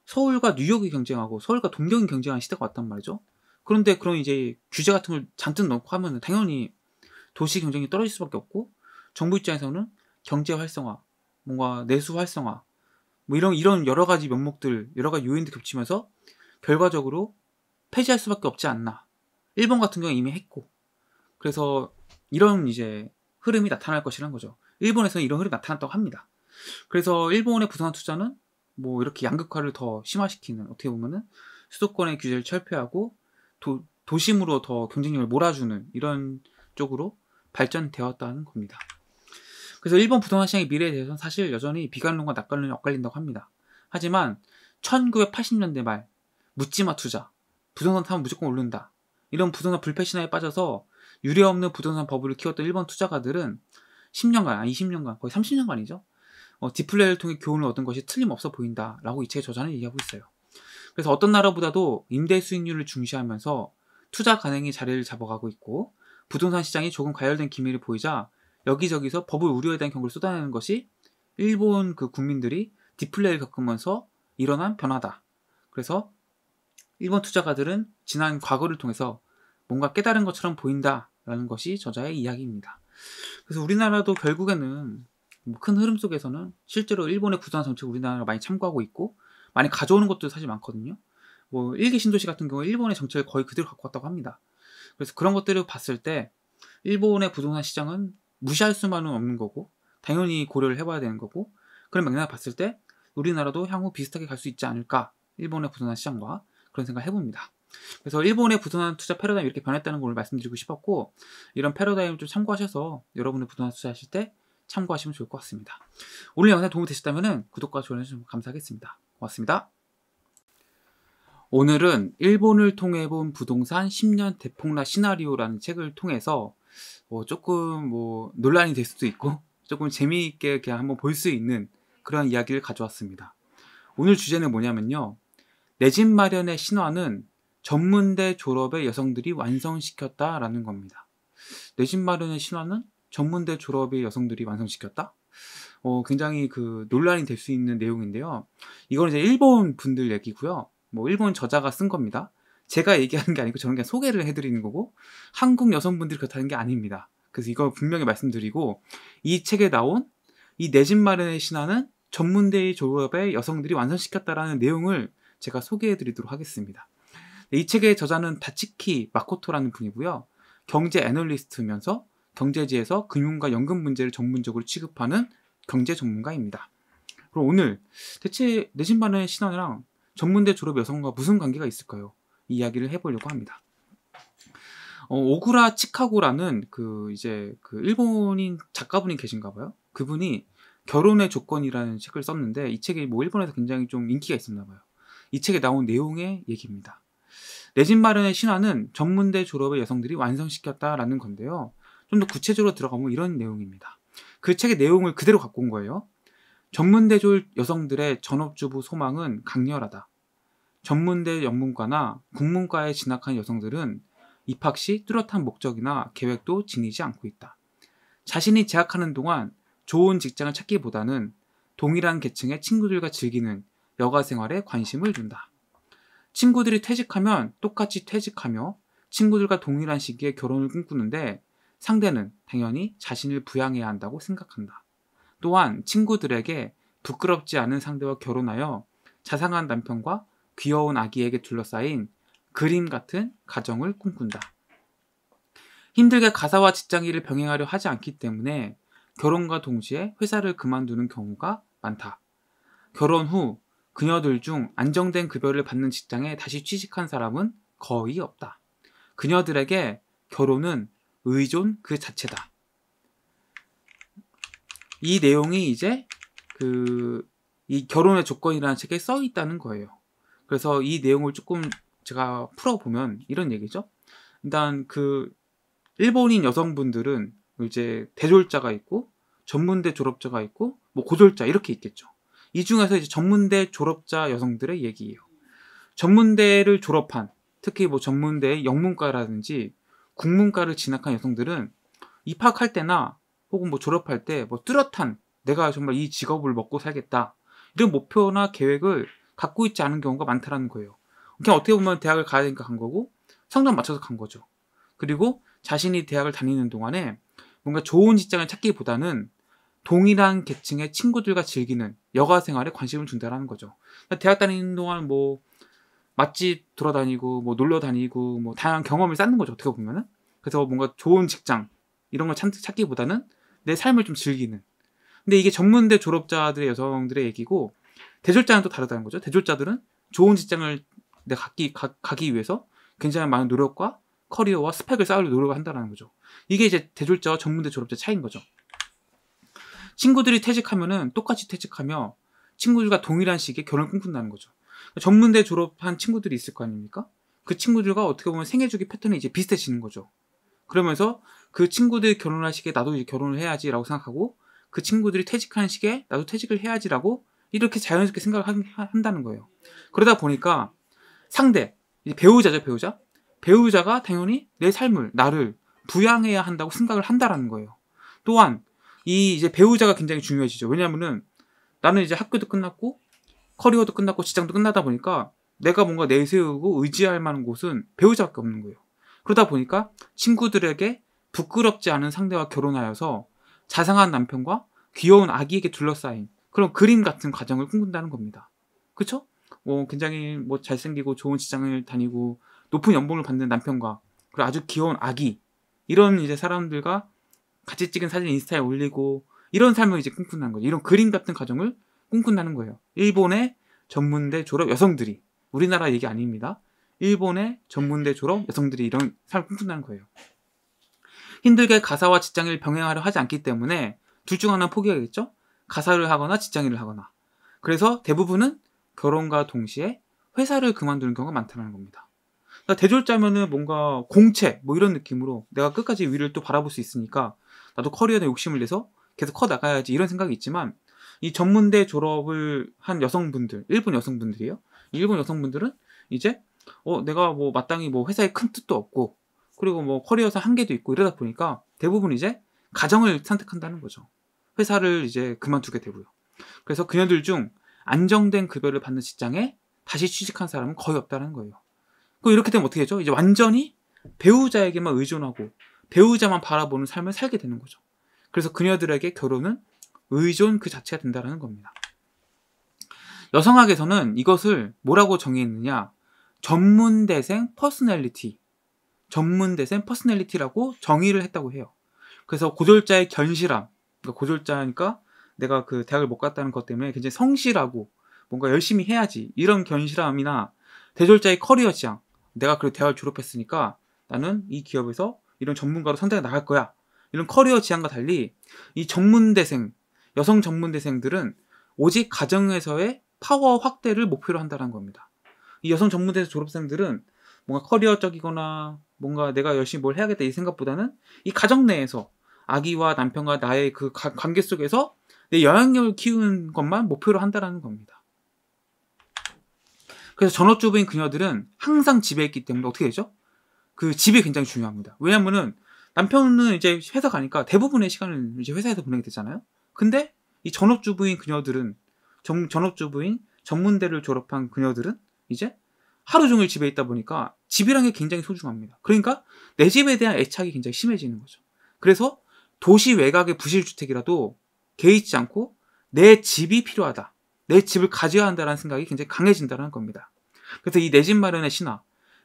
서울과 뉴욕이 경쟁하고 서울과 동경이 경쟁하는 시대가 왔단 말이죠. 그런데 그런 이제 규제 같은 걸 잔뜩 넣고 하면 당연히 도시 경쟁이 떨어질 수밖에 없고 정부 입장에서는 경제 활성화, 뭔가 내수 활성화, 뭐 이런 이런 여러 가지 명목들, 여러 가지 요인들 겹치면서 결과적으로 폐지할 수밖에 없지 않나. 일본 같은 경우 이미 했고. 그래서 이런 이제 흐름이 나타날 것이라는 거죠. 일본에서는 이런 흐름이 나타났다고 합니다. 그래서 일본의 부동산 투자는 뭐 이렇게 양극화를 더 심화시키는 어떻게 보면은 수도권의 규제를 철폐하고 도, 도심으로 더 경쟁력을 몰아주는 이런 쪽으로 발전되었다는 겁니다. 그래서 일본 부동산 시장의 미래에 대해서는 사실 여전히 비관론과 낙관론이 엇갈린다고 합니다. 하지만 1980년대 말 묻지마 투자, 부동산 타면 무조건 오른다. 이런 부동산 불패 신화에 빠져서 유례 없는 부동산 버블을 키웠던 일본 투자가들은 10년간, 아니 20년간, 거의 30년간이죠. 어, 디플레이를 통해 교훈을 얻은 것이 틀림없어 보인다라고 이 책의 저자는 얘기하고 있어요. 그래서 어떤 나라보다도 임대 수익률을 중시하면서 투자 가능이 자리를 잡아가고 있고 부동산 시장이 조금 과열된 기미를 보이자 여기저기서 법을 우려에 대한 경고를 쏟아내는 것이 일본 그 국민들이 디플레이를 겪으면서 일어난 변화다. 그래서 일본 투자가들은 지난 과거를 통해서 뭔가 깨달은 것처럼 보인다라는 것이 저자의 이야기입니다. 그래서 우리나라도 결국에는 뭐 큰 흐름 속에서는 실제로 일본의 부동산 정책 우리나라가 많이 참고하고 있고 많이 가져오는 것도 사실 많거든요. 뭐 일기 신도시 같은 경우에 일본의 정책을 거의 그대로 갖고 왔다고 합니다. 그래서 그런 것들을 봤을 때 일본의 부동산 시장은 무시할 수만은 없는 거고 당연히 고려를 해봐야 되는 거고 그런 맥락을 봤을 때 우리나라도 향후 비슷하게 갈 수 있지 않을까 일본의 부동산 시장과 그런 생각을 해봅니다. 그래서 일본의 부동산 투자 패러다임이 이렇게 변했다는 걸 말씀드리고 싶었고 이런 패러다임을 좀 참고하셔서 여러분의 부동산 투자하실 때 참고하시면 좋을 것 같습니다. 오늘 영상 도움이 되셨다면 구독과 좋아요 해주시면 감사하겠습니다. 고맙습니다. 오늘은 일본을 통해 본 부동산 10년 대폭락 시나리오라는 책을 통해서 뭐 조금 뭐 논란이 될 수도 있고 조금 재미있게 그냥 한번 볼 수 있는 그런 이야기를 가져왔습니다. 오늘 주제는 뭐냐면요. 내 집 마련의 신화는 전문대 졸업의 여성들이 완성시켰다라는 겁니다. 내 집 마련의 신화는 전문대 졸업의 여성들이 완성시켰다? 어, 굉장히 그 논란이 될 수 있는 내용인데요. 이건 이제 일본 분들 얘기고요. 뭐 일본 저자가 쓴 겁니다. 제가 얘기하는 게 아니고 저는 그냥 소개를 해드리는 거고 한국 여성분들이 그렇다는 게 아닙니다. 그래서 이거 분명히 말씀드리고 이 책에 나온 이 내 집 마련의 신화는 전문대의 졸업의 여성들이 완성시켰다라는 내용을 제가 소개해드리도록 하겠습니다. 이 책의 저자는 다치키 마코토라는 분이고요. 경제 애널리스트면서 경제지에서 금융과 연금 문제를 전문적으로 취급하는 경제 전문가입니다. 그럼 오늘 대체 내집 마련의 신앙이랑 전문대 졸업 여성과 무슨 관계가 있을까요? 이 이야기를 해보려고 합니다. 어, 오구라 치카고라는 그 이제 그 일본인 작가분이 계신가 봐요. 그분이 결혼의 조건이라는 책을 썼는데 이 책이 뭐 일본에서 굉장히 좀 인기가 있었나 봐요. 이 책에 나온 내용의 얘기입니다. 내 집 마련의 신화는 전문대 졸업의 여성들이 완성시켰다라는 건데요. 좀 더 구체적으로 들어가면 이런 내용입니다. 그 책의 내용을 그대로 갖고 온 거예요. 전문대 졸 여성들의 전업주부 소망은 강렬하다. 전문대 영문과나 국문과에 진학한 여성들은 입학 시 뚜렷한 목적이나 계획도 지니지 않고 있다. 자신이 재학하는 동안 좋은 직장을 찾기보다는 동일한 계층의 친구들과 즐기는 여가 생활에 관심을 둔다. 친구들이 퇴직하면 똑같이 퇴직하며 친구들과 동일한 시기에 결혼을 꿈꾸는데 상대는 당연히 자신을 부양해야 한다고 생각한다. 또한 친구들에게 부끄럽지 않은 상대와 결혼하여 자상한 남편과 귀여운 아기에게 둘러싸인 그림 같은 가정을 꿈꾼다. 힘들게 가사와 직장 일을 병행하려 하지 않기 때문에 결혼과 동시에 회사를 그만두는 경우가 많다. 결혼 후 그녀들 중 안정된 급여를 받는 직장에 다시 취직한 사람은 거의 없다. 그녀들에게 결혼은 의존 그 자체다. 이 내용이 이제 그 이 결혼의 조건이라는 책에 써 있다는 거예요. 그래서 이 내용을 조금 제가 풀어보면 이런 얘기죠. 일단 그 일본인 여성분들은 이제 대졸자가 있고 전문대 졸업자가 있고 뭐 고졸자 이렇게 있겠죠. 이 중에서 이제 전문대 졸업자 여성들의 얘기예요. 전문대를 졸업한 특히 뭐 전문대 영문과라든지 국문과를 진학한 여성들은 입학할 때나 혹은 뭐 졸업할 때 뭐 뚜렷한 내가 정말 이 직업을 먹고 살겠다 이런 목표나 계획을 갖고 있지 않은 경우가 많다라는 거예요. 그냥 어떻게 보면 대학을 가야 되니까 간 거고 성적 맞춰서 간 거죠. 그리고 자신이 대학을 다니는 동안에 뭔가 좋은 직장을 찾기보다는 동일한 계층의 친구들과 즐기는 여가 생활에 관심을 준다라는 거죠. 그러니까 대학 다니는 동안 뭐 맛집 돌아다니고 뭐 놀러 다니고 뭐 다양한 경험을 쌓는 거죠 어떻게 보면은 그래서 뭔가 좋은 직장 이런 걸 찾, 기보다는 내 삶을 좀 즐기는 근데 이게 전문대 졸업자들의 여성들의 얘기고 대졸자는 또 다르다는 거죠. 대졸자들은 좋은 직장을 내가 갖기, 가, 가기 위해서 굉장히 많은 노력과 커리어와 스펙을 쌓으려 노력을 한다는 거죠. 이게 이제 대졸자와 전문대 졸업자 차이인 거죠. 친구들이 퇴직하면은 똑같이 퇴직하며 친구들과 동일한 시기에 결혼을 꿈꾼다는 거죠. 전문대 졸업한 친구들이 있을 거 아닙니까? 그 친구들과 어떻게 보면 생애 주기 패턴이 이제 비슷해지는 거죠. 그러면서 그 친구들이 결혼할 시기에 나도 이제 결혼을 해야지라고 생각하고 그 친구들이 퇴직하는 시기에 나도 퇴직을 해야지라고 이렇게 자연스럽게 생각을 한다는 거예요. 그러다 보니까 상대, 배우자죠, 배우자. 배우자가 당연히 내 삶을, 나를 부양해야 한다고 생각을 한다라는 거예요. 또한 이 이제 배우자가 굉장히 중요해지죠. 왜냐하면은 나는 이제 학교도 끝났고 커리어도 끝났고 직장도 끝나다 보니까 내가 뭔가 내세우고 의지할 만한 곳은 배우자밖에 없는 거예요. 그러다 보니까 친구들에게 부끄럽지 않은 상대와 결혼하여서 자상한 남편과 귀여운 아기에게 둘러싸인 그런 그림 같은 가정을 꿈꾼다는 겁니다. 그쵸? 뭐 굉장히 뭐 잘생기고 좋은 직장을 다니고 높은 연봉을 받는 남편과 그리고 아주 귀여운 아기 이런 이제 사람들과 같이 찍은 사진 인스타에 올리고 이런 삶을 이제 꿈꾼다는 거죠. 이런 그림 같은 가정을 꿈꾼다는 거예요. 일본의 전문대 졸업 여성들이 우리나라 얘기 아닙니다. 일본의 전문대 졸업 여성들이 이런 삶을 꿈꾼다는 거예요. 힘들게 가사와 직장을 병행하려 하지 않기 때문에 둘 중 하나는 포기하겠죠? 가사를 하거나 직장일을 하거나. 그래서 대부분은 결혼과 동시에 회사를 그만두는 경우가 많다는 겁니다. 그러니까 대졸자면은 뭔가 공채 뭐 이런 느낌으로 내가 끝까지 위를 또 바라볼 수 있으니까 나도 커리어에 욕심을 내서 계속 커 나가야지 이런 생각이 있지만 이 전문대 졸업을 한 여성분들, 일본 여성분들이에요. 일본 여성분들은 이제 어 내가 뭐 마땅히 뭐 회사에 큰 뜻도 없고 그리고 뭐 커리어상 한계도 있고 이러다 보니까 대부분 이제 가정을 선택한다는 거죠. 회사를 이제 그만두게 되고요. 그래서 그녀들 중 안정된 급여를 받는 직장에 다시 취직한 사람은 거의 없다는 거예요. 그 이렇게 되면 어떻게 되죠? 이제 완전히 배우자에게만 의존하고 배우자만 바라보는 삶을 살게 되는 거죠. 그래서 그녀들에게 결혼은 의존 그 자체가 된다는 겁니다. 여성학에서는 이것을 뭐라고 정의했느냐? 전문대생 personality, 전문대생 personality라고 정의를 했다고 해요. 그래서 고졸자의 견실함, 그러니까 고졸자니까 내가 그 대학을 못 갔다는 것 때문에 굉장히 성실하고 뭔가 열심히 해야지 이런 견실함이나 대졸자의 커리어 지향, 내가 그 대학을 졸업했으니까 나는 이 기업에서 이런 전문가로 선택해 나갈 거야. 이런 커리어 지향과 달리 이 전문대생, 여성 전문대생들은 오직 가정에서의 파워 확대를 목표로 한다는 겁니다. 이 여성 전문대생 졸업생들은 뭔가 커리어적이거나 뭔가 내가 열심히 뭘 해야겠다 이 생각보다는 이 가정 내에서 아기와 남편과 나의 그 관계 속에서 내 영향력을 키우는 것만 목표로 한다는 겁니다. 그래서 전업주부인 그녀들은 항상 집에 있기 때문에 어떻게 되죠? 그 집이 굉장히 중요합니다. 왜냐면은 남편은 이제 회사 가니까 대부분의 시간을 이제 회사에서 보내게 되잖아요. 근데 이 전업주부인 그녀들은 전, 전업주부인 전문대를 졸업한 그녀들은 이제 하루 종일 집에 있다 보니까 집이란 게 굉장히 소중합니다. 그러니까 내 집에 대한 애착이 굉장히 심해지는 거죠. 그래서 도시 외곽의 부실주택이라도 개의치 않고 내 집이 필요하다. 내 집을 가져야 한다는 생각이 굉장히 강해진다는 겁니다. 그래서 이 내 집 마련의 신화,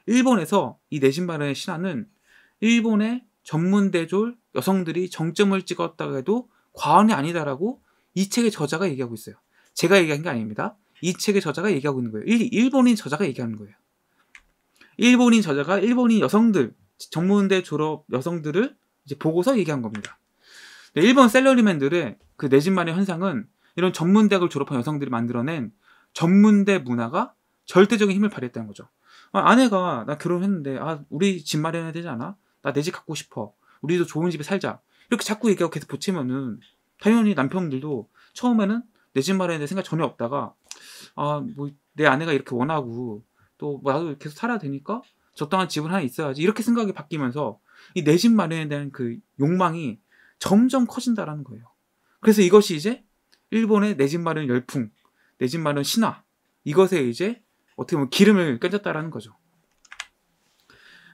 일본에서 이내집 마련의 신화는 일본의 전문대졸 여성들이 정점을 찍었다고 해도 과언이 아니다라고 이 책의 저자가 얘기하고 있어요. 제가 얘기한 게 아닙니다. 이 책의 저자가 얘기하고 있는 거예요. 일, 본인 저자가 얘기하는 거예요. 일본인 저자가 일본인 여성들, 전문대 졸업 여성들을 이제 보고서 얘기한 겁니다. 네, 일본 셀러리맨들의 그 내집만의 현상은 이런 전문대학을 졸업한 여성들이 만들어낸 전문대 문화가 절대적인 힘을 발휘했다는 거죠. 아, 아내가 나 결혼했는데 아 우리 집 마련해야 되지 않아? 나 내 집 갖고 싶어. 우리도 좋은 집에 살자. 이렇게 자꾸 얘기하고 계속 보채면은 당연히 남편들도 처음에는 내 집 마련에 대한 생각 전혀 없다가 아 뭐 내 아내가 이렇게 원하고 또뭐 나도 계속 살아야 되니까 적당한 집은 하나 있어야지 이렇게 생각이 바뀌면서 이 내 집 마련에 대한 그 욕망이 점점 커진다라는 거예요. 그래서 이것이 이제 일본의 내 집 마련 열풍, 내 집 마련 신화 이것에 이제 어떻게 보면 기름을 껴졌다라는 거죠.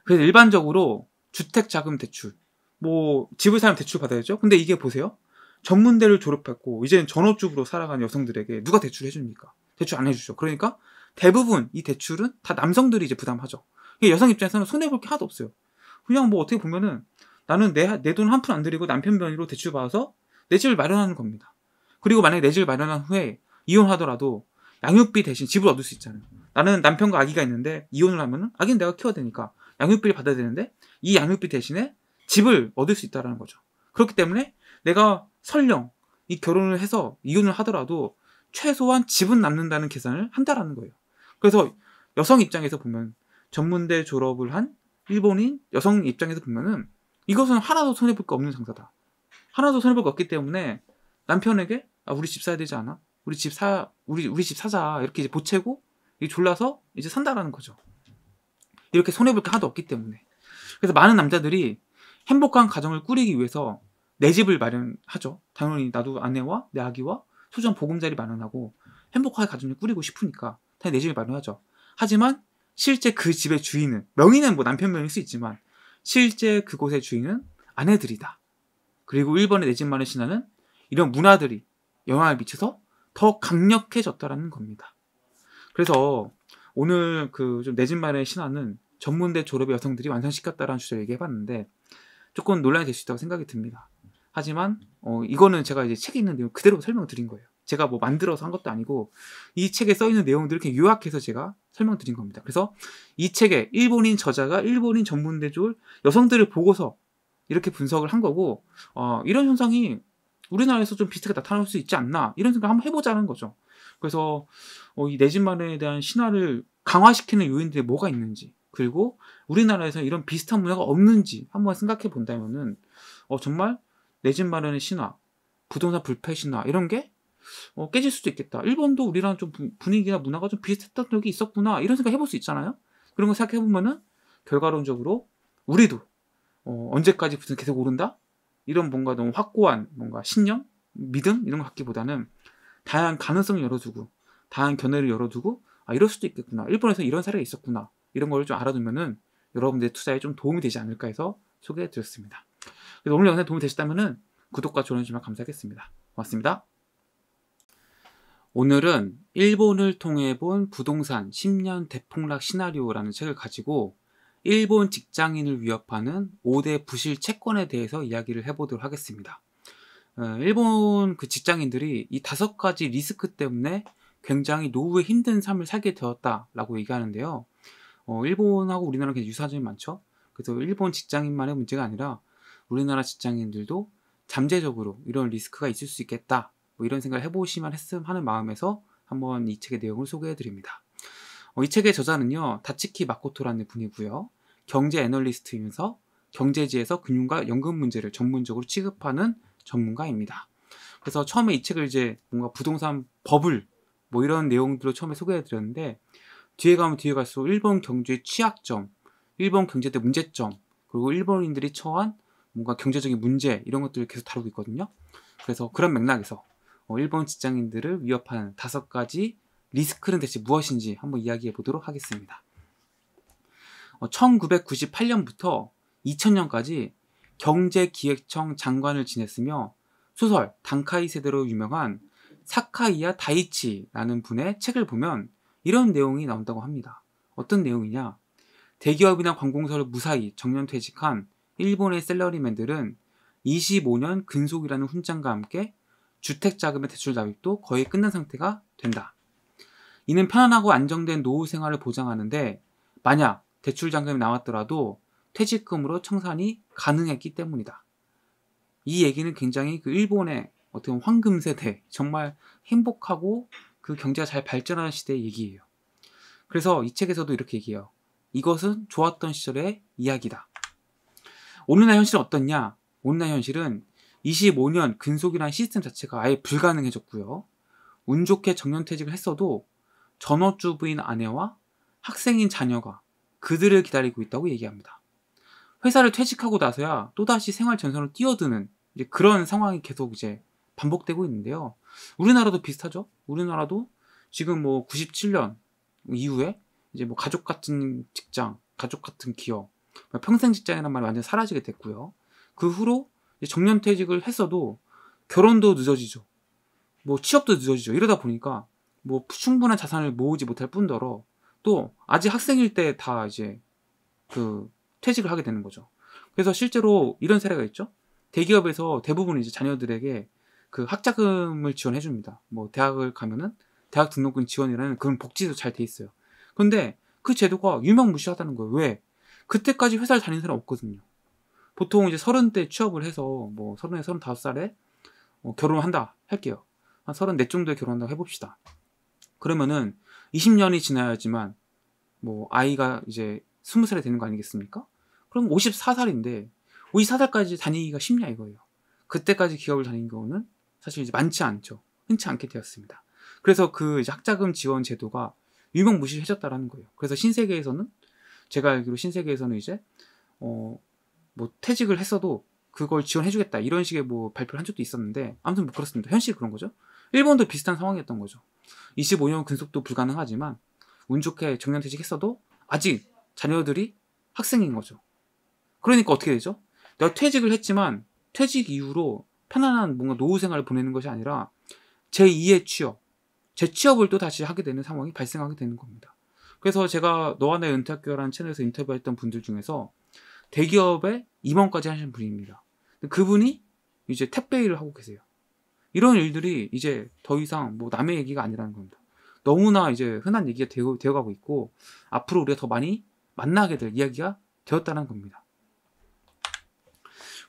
그래서 일반적으로 주택 자금 대출, 뭐 집을 사면 대출 받아야죠. 근데 이게 보세요. 전문대를 졸업했고 이제는 전업주부로 살아가는 여성들에게 누가 대출을 해줍니까? 대출 안 해주죠. 그러니까 대부분 이 대출은 다 남성들이 이제 부담하죠. 여성 입장에서는 손해 볼 게 하나도 없어요. 그냥 뭐 어떻게 보면은 나는 내 내 돈 한 푼 안 들이고 남편 변으로 대출 받아서 내 집을 마련하는 겁니다. 그리고 만약에 내 집을 마련한 후에 이혼하더라도 양육비 대신 집을 얻을 수 있잖아요. 나는 남편과 아기가 있는데 이혼을 하면은 아기는 내가 키워야 되니까 양육비를 받아야 되는데 이 양육비 대신에 집을 얻을 수 있다라는 거죠. 그렇기 때문에 내가 설령 이 결혼을 해서 이혼을 하더라도 최소한 집은 남는다는 계산을 한다라는 거예요. 그래서 여성 입장에서 보면 전문대 졸업을 한 일본인 여성 입장에서 보면은 이것은 하나도 손해볼 거 없는 장사다. 하나도 손해볼 거 없기 때문에 남편에게 아, 우리 집 사야 되지 않아? 우리 집 사, 우리, 우리 집 사자. 이렇게 이제 보채고, 이 졸라서 이제 산다라는 거죠. 이렇게 손해볼 게 하나도 없기 때문에. 그래서 많은 남자들이 행복한 가정을 꾸리기 위해서 내 집을 마련하죠. 당연히 나도 아내와 내 아기와 소중한 보금자리 마련하고 행복하게 가정을 꾸리고 싶으니까 당연히 내 집을 마련하죠. 하지만 실제 그 집의 주인은 명의는 뭐 남편 명일 수 있지만 실제 그곳의 주인은 아내들이다. 그리고 일본의 내집 마련 신화는 이런 문화들이 영향을 미쳐서 더 강력해졌다라는 겁니다. 그래서 오늘 그 좀내집 마련의 신화는 전문대 졸업의 여성들이 완성시켰다라는 주제를 얘기해봤는데 조금 논란이 될 수 있다고 생각이 듭니다. 하지만 어, 이거는 제가 이제 책에 있는 내용 그대로 설명을 드린 거예요. 제가 뭐 만들어서 한 것도 아니고 이 책에 써 있는 내용들을 이렇게 요약해서 제가 설명드린 겁니다. 그래서 이 책에 일본인 저자가 일본인 전문대 졸 여성들을 보고서 이렇게 분석을 한 거고 어, 이런 현상이 우리나라에서 좀 비슷하게 나타날 수 있지 않나 이런 생각 을 한번 해보자는 거죠. 그래서 어, 이 내집만에 대한 신화를 강화시키는 요인들이 뭐가 있는지 그리고 우리나라에서 이런 비슷한 문화가 없는지 한번 생각해 본다면은 어, 정말 내집 마련의 신화, 부동산 불패 신화 이런 게 어, 깨질 수도 있겠다. 일본도 우리랑 좀 분위기나 문화가 좀 비슷했던 적이 있었구나 이런 생각 해볼 수 있잖아요. 그런 거 생각해 보면은 결과론적으로 우리도 어, 언제까지 부터 계속 오른다? 이런 뭔가 너무 확고한 뭔가 신념, 믿음 이런 거 갖기보다는 다양한 가능성을 열어두고 다양한 견해를 열어두고 아 이럴 수도 있겠구나. 일본에서 이런 사례가 있었구나. 이런 걸 좀 알아두면은 여러분들의 투자에 좀 도움이 되지 않을까 해서 소개해 드렸습니다. 그래서 오늘 영상에 도움이 되셨다면은 구독과 좋아요 주시면 감사하겠습니다. 고맙습니다. 오늘은 일본을 통해 본 부동산 10년 대폭락 시나리오라는 책을 가지고 일본 직장인을 위협하는 5대 부실 채권에 대해서 이야기를 해보도록 하겠습니다. 어, 일본 그 직장인들이 이 다섯 가지 리스크 때문에 굉장히 노후에 힘든 삶을 살게 되었다라고 얘기하는데요. 어, 일본하고 우리나라는 유사한 점이 많죠. 그래서 일본 직장인만의 문제가 아니라 우리나라 직장인들도 잠재적으로 이런 리스크가 있을 수 있겠다. 뭐 이런 생각을 해보시면 했음 하는 마음에서 한번 이 책의 내용을 소개해 드립니다. 어, 이 책의 저자는요, 다치키 마코토라는 분이고요. 경제 애널리스트이면서 경제지에서 금융과 연금 문제를 전문적으로 취급하는 전문가입니다. 그래서 처음에 이 책을 이제 뭔가 부동산 버블 뭐 이런 내용들로 처음에 소개해 드렸는데 뒤에 가면 뒤에 갈수록 일본 경제의 취약점, 일본 경제의 문제점, 그리고 일본인들이 처한 뭔가 경제적인 문제 이런 것들을 계속 다루고 있거든요. 그래서 그런 맥락에서 어, 일본 직장인들을 위협하는 다섯 가지 리스크는 대체 무엇인지 한번 이야기해 보도록 하겠습니다. 1998년부터 어, 2000년까지 경제기획청 장관을 지냈으며 소설 단카이 세대로 유명한 사카이야 다이치라는 분의 책을 보면 이런 내용이 나온다고 합니다. 어떤 내용이냐? 대기업이나 관공서를 무사히 정년 퇴직한 일본의 셀러리맨들은 25년 근속이라는 훈장과 함께 주택 자금의 대출 납입도 거의 끝난 상태가 된다. 이는 편안하고 안정된 노후 생활을 보장하는데 만약 대출 잔금이 나왔더라도 퇴직금으로 청산이 가능했기 때문이다. 이 얘기는 굉장히 그 일본의 어떤 황금 세대, 정말 행복하고 그 경제가 잘 발전하는 시대의 얘기예요. 그래서 이 책에서도 이렇게 얘기해요. 이것은 좋았던 시절의 이야기다. 오늘날 현실은 어떻냐? 오늘날 현실은 25년 근속이라는 시스템 자체가 아예 불가능해졌고요. 운 좋게 정년퇴직을 했어도 전업주부인 아내와 학생인 자녀가 그들을 기다리고 있다고 얘기합니다. 회사를 퇴직하고 나서야 또다시 생활 전선을 뛰어드는 그런 상황이 계속 이제 반복되고 있는데요. 우리나라도 비슷하죠? 우리나라도 지금 뭐 97년 이후에 이제 뭐 가족 같은 직장, 가족 같은 기업, 뭐 평생 직장이란 말이 완전 사라지게 됐고요. 그 후로 정년 퇴직을 했어도 결혼도 늦어지죠. 뭐 취업도 늦어지죠. 이러다 보니까 뭐 충분한 자산을 모으지 못할 뿐더러 또 아직 학생일 때 다 이제 그 퇴직을 하게 되는 거죠. 그래서 실제로 이런 사례가 있죠. 대기업에서 대부분 이제 자녀들에게 그 학자금을 지원해 줍니다. 뭐 대학을 가면은 대학 등록금 지원이라는 그런 복지도 잘 돼 있어요. 근데 그 제도가 유명무실하다는 거예요. 왜? 그때까지 회사를 다닌 사람 없거든요. 보통 이제 서른 때 취업을 해서 뭐 서른에 서른다섯 살에 어, 결혼을 한다 할게요. 한 서른 넷 정도에 결혼한다고 해봅시다. 그러면은 20년이 지나야지만 뭐 아이가 이제 20살이 되는 거 아니겠습니까? 그럼 54살인데 54살까지 다니기가 쉽냐 이거예요. 그때까지 기업을 다닌 경우는 사실 이제 많지 않죠. 흔치 않게 되었습니다. 그래서 그 학자금 지원 제도가 유명무실해졌다라는 거예요. 그래서 신세계에서는 제가 알기로 신세계에서는 이제 어 뭐 퇴직을 했어도 그걸 지원해주겠다 이런 식의 뭐 발표를 한 적도 있었는데 아무튼 뭐 그렇습니다. 현실이 그런 거죠. 일본도 비슷한 상황이었던 거죠. 25년 근속도 불가능하지만 운 좋게 정년퇴직했어도 아직 자녀들이 학생인 거죠. 그러니까 어떻게 되죠? 내가 퇴직을 했지만 퇴직 이후로 편안한 뭔가 노후 생활을 보내는 것이 아니라 제2의 취업, 재 취업을 또 다시 하게 되는 상황이 발생하게 되는 겁니다. 그래서 제가 너와 내 은퇴학교라는 채널에서 인터뷰했던 분들 중에서 대기업에 임원까지 하신 분입니다. 그분이 이제 택배 일을 하고 계세요. 이런 일들이 이제 더 이상 뭐 남의 얘기가 아니라는 겁니다. 너무나 이제 흔한 얘기가 되어, 되어가고 있고 앞으로 우리가 더 많이 만나게 될 이야기가 되었다는 겁니다.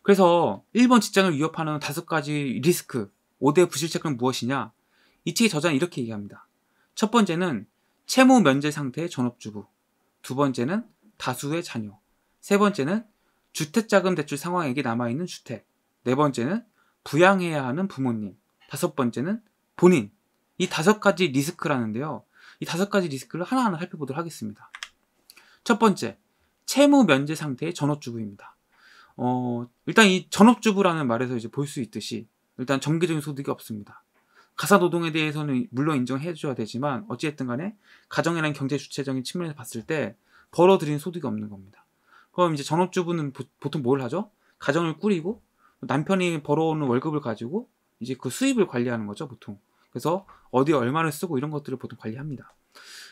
그래서 1번 직장을 위협하는 다섯 가지 리스크, 5대 부실책은 무엇이냐? 이 책의 저자는 이렇게 얘기합니다. 첫 번째는 채무 면제 상태의 전업주부. 두 번째는 다수의 자녀. 세 번째는 주택자금 대출 상황에게 남아있는 주택. 네 번째는 부양해야 하는 부모님. 다섯 번째는 본인. 이 다섯 가지 리스크라는데요. 이 다섯 가지 리스크를 하나하나 살펴보도록 하겠습니다. 첫 번째, 채무 면제 상태의 전업주부입니다. 어, 일단 이 전업주부라는 말에서 이제 볼 수 있듯이 일단 정기적인 소득이 없습니다. 가사 노동에 대해서는 물론 인정해 줘야 되지만 어찌됐든 간에 가정이라는 경제 주체적인 측면에서 봤을 때 벌어들인 소득이 없는 겁니다. 그럼 이제 전업주부는 보, 통뭘 하죠? 가정을 꾸리고 남편이 벌어오는 월급을 가지고 이제 그 수입을 관리하는 거죠, 보통. 그래서 어디에 얼마를 쓰고 이런 것들을 보통 관리합니다.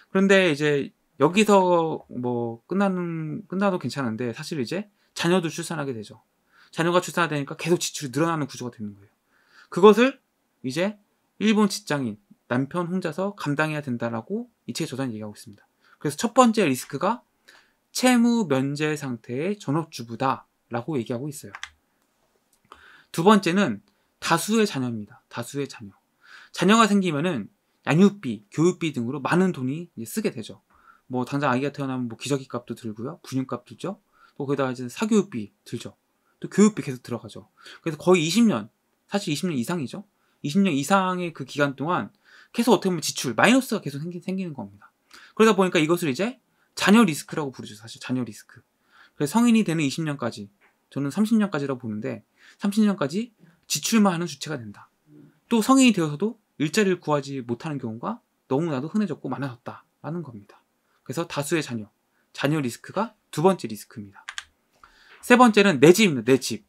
그런데 이제 여기서 뭐 끝나는 끝나도 괜찮은데 사실 이제 자녀도 출산하게 되죠. 자녀가 출산하되니까 계속 지출이 늘어나는 구조가 되는 거예요. 그것을 이제 일본 직장인 남편 혼자서 감당해야 된다라고 이 책의 저자는 얘기하고 있습니다. 그래서 첫 번째 리스크가 채무 면제 상태의 전업주부다라고 얘기하고 있어요. 두 번째는 다수의 자녀입니다. 다수의 자녀. 자녀가 생기면은 양육비, 교육비 등으로 많은 돈이 쓰게 되죠. 뭐 당장 아기가 태어나면 뭐 기저귀 값도 들고요, 분유값 들죠. 또 거기다가 이제 사교육비 들죠. 또 교육비 계속 들어가죠. 그래서 거의 20년, 사실 20년 이상이죠. 20년 이상의 그 기간 동안 계속 어떻게 보면 지출, 마이너스가 계속 생기, 생기는 겁니다. 그러다 보니까 이것을 이제 자녀 리스크라고 부르죠. 사실 자녀 리스크. 그래서 성인이 되는 20년까지, 저는 30년까지라고 보는데, 30년까지 지출만 하는 주체가 된다. 또 성인이 되어서도 일자리를 구하지 못하는 경우가 너무나도 흔해졌고 많아졌다라는 겁니다. 그래서 다수의 자녀, 자녀 리스크가 두 번째 리스크입니다. 세 번째는 내 집입니다. 내 집.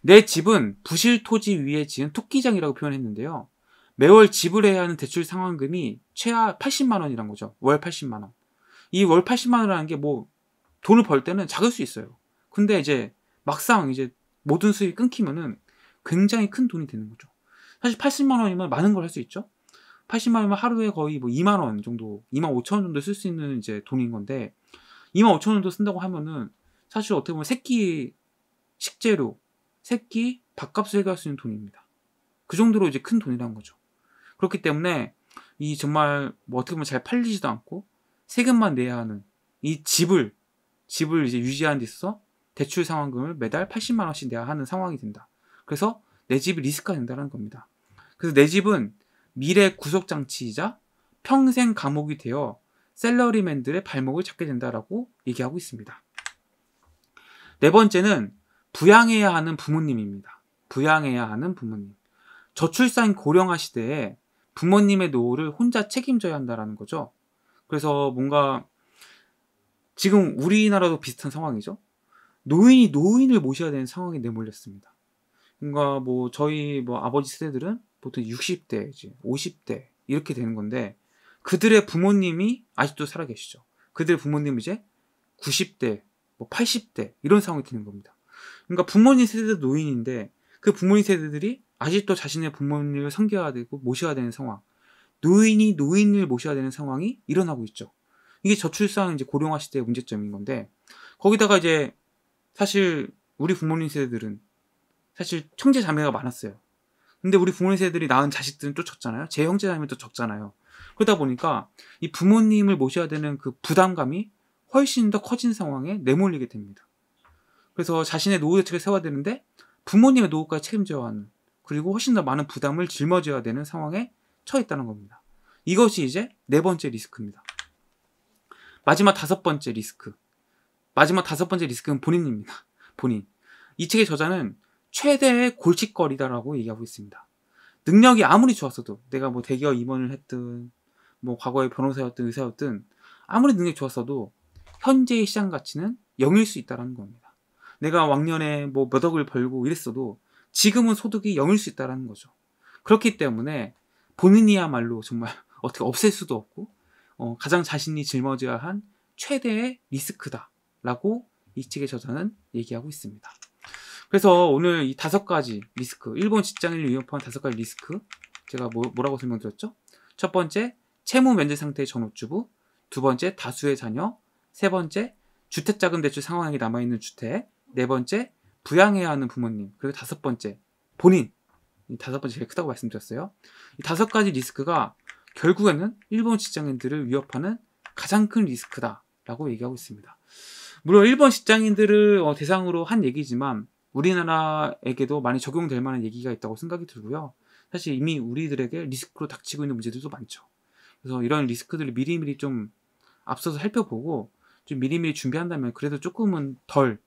내 집은 부실 토지 위에 지은 토끼장이라고 표현했는데요. 매월 지불해야 하는 대출 상환금이 최하 80만 원이란 거죠. 월 80만 원. 이 월 80만 원이라는 게 뭐 돈을 벌 때는 작을 수 있어요. 근데 이제 막상 이제 모든 수입이 끊기면은 굉장히 큰 돈이 되는 거죠. 사실 80만 원이면 많은 걸 할 수 있죠. 80만 원이면 하루에 거의 뭐 2만 원 정도, 2만 5천 원 정도 쓸 수 있는 이제 돈인 건데 2만 5천 원 정도 쓴다고 하면은 사실 어떻게 보면 새끼 식재료, 새끼 밥값을 해결할 수 있는 돈입니다. 그 정도로 이제 큰 돈이라는 거죠. 그렇기 때문에 이 정말 뭐 어떻게 보면 잘 팔리지도 않고 세금만 내야 하는 이 집을 집을 이제 유지하는 데 있어서 대출 상환금을 매달 80만 원씩 내야 하는 상황이 된다. 그래서 내 집이 리스크가 된다는 겁니다. 그래서 내 집은 미래 구속 장치이자 평생 감옥이 되어 셀러리맨들의 발목을 잡게 된다라고 얘기하고 있습니다. 네 번째는 부양해야 하는 부모님입니다. 부양해야 하는 부모님. 저출산 고령화 시대에 부모님의 노후를 혼자 책임져야 한다라는 거죠. 그래서 뭔가 지금 우리나라도 비슷한 상황이죠. 노인이 노인을 모셔야 되는 상황이 내몰렸습니다. 뭔가 뭐 저희 뭐 아버지 세대들은 보통 60대, 50대 이렇게 되는 건데 그들의 부모님이 아직도 살아 계시죠. 그들의 부모님 이제 90대, 뭐 80대 이런 상황이 되는 겁니다. 그러니까 부모님 세대도 노인인데 그 부모님 세대들이 아직도 자신의 부모님을 섬겨야 되고 모셔야 되는 상황, 노인이 노인을 모셔야 되는 상황이 일어나고 있죠. 이게 저출산 이제 고령화 시대의 문제점인 건데 거기다가 이제 사실 우리 부모님 세대들은 사실 형제 자매가 많았어요. 근데 우리 부모님 세대들이 낳은 자식들은 또 적잖아요. 제 형제 자매도 적잖아요. 그러다 보니까 이 부모님을 모셔야 되는 그 부담감이 훨씬 더 커진 상황에 내몰리게 됩니다. 그래서 자신의 노후 대책을 세워야 되는데 부모님의 노후까지 책임져야 하는 그리고 훨씬 더 많은 부담을 짊어져야 되는 상황에 처해 있다는 겁니다. 이것이 이제 네 번째 리스크입니다. 마지막 다섯 번째 리스크. 마지막 다섯 번째 리스크는 본인입니다. 본인. 이 책의 저자는 최대의 골칫거리다라고 얘기하고 있습니다. 능력이 아무리 좋았어도 내가 뭐 대기업 임원을 했든 뭐 과거에 변호사였든 의사였든 아무리 능력이 좋았어도 현재의 시장 가치는 0일 수 있다는 겁니다. 내가 왕년에 뭐 몇 억을 벌고 이랬어도 지금은 소득이 0일 수 있다는 거죠. 그렇기 때문에 본인이야말로 정말 어떻게 없앨 수도 없고 어, 가장 자신이 짊어져야 한 최대의 리스크다라고 이 책의 저자는 얘기하고 있습니다. 그래서 오늘 이 다섯 가지 리스크, 일본 직장인을 위협하는 다섯 가지 리스크 제가 뭐, 뭐라고 설명드렸죠? 첫 번째, 채무 면제 상태의 전업주부, 두 번째, 다수의 자녀, 세 번째, 주택자금 대출 상황에 남아있는 주택, 네 번째, 부양해야 하는 부모님, 그리고 다섯 번째, 본인. 이 다섯 번째 제일 크다고 말씀드렸어요. 이 다섯 가지 리스크가 결국에는 일본 직장인들을 위협하는 가장 큰 리스크다라고 얘기하고 있습니다. 물론 일본 직장인들을 어, 대상으로 한 얘기지만 우리나라에게도 많이 적용될 만한 얘기가 있다고 생각이 들고요. 사실 이미 우리들에게 리스크로 닥치고 있는 문제들도 많죠. 그래서 이런 리스크들을 미리미리 좀 앞서서 살펴보고 좀 미리미리 준비한다면 그래도 조금은 덜,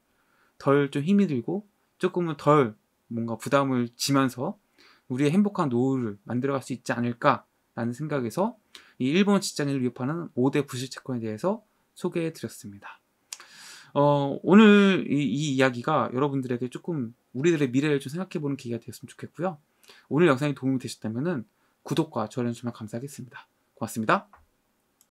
덜 좀 힘이 들고 조금은 덜 뭔가 부담을 지면서 우리의 행복한 노후를 만들어갈 수 있지 않을까라는 생각에서 이 일본 직장인을 위협하는 5대 부실 채권에 대해서 소개해 드렸습니다. 어, 오늘 이, 이, 이야기가 여러분들에게 조금 우리들의 미래를 좀 생각해 보는 기회가 되었으면 좋겠고요. 오늘 영상이 도움이 되셨다면 구독과 좋아요 주시면 감사하겠습니다. 고맙습니다.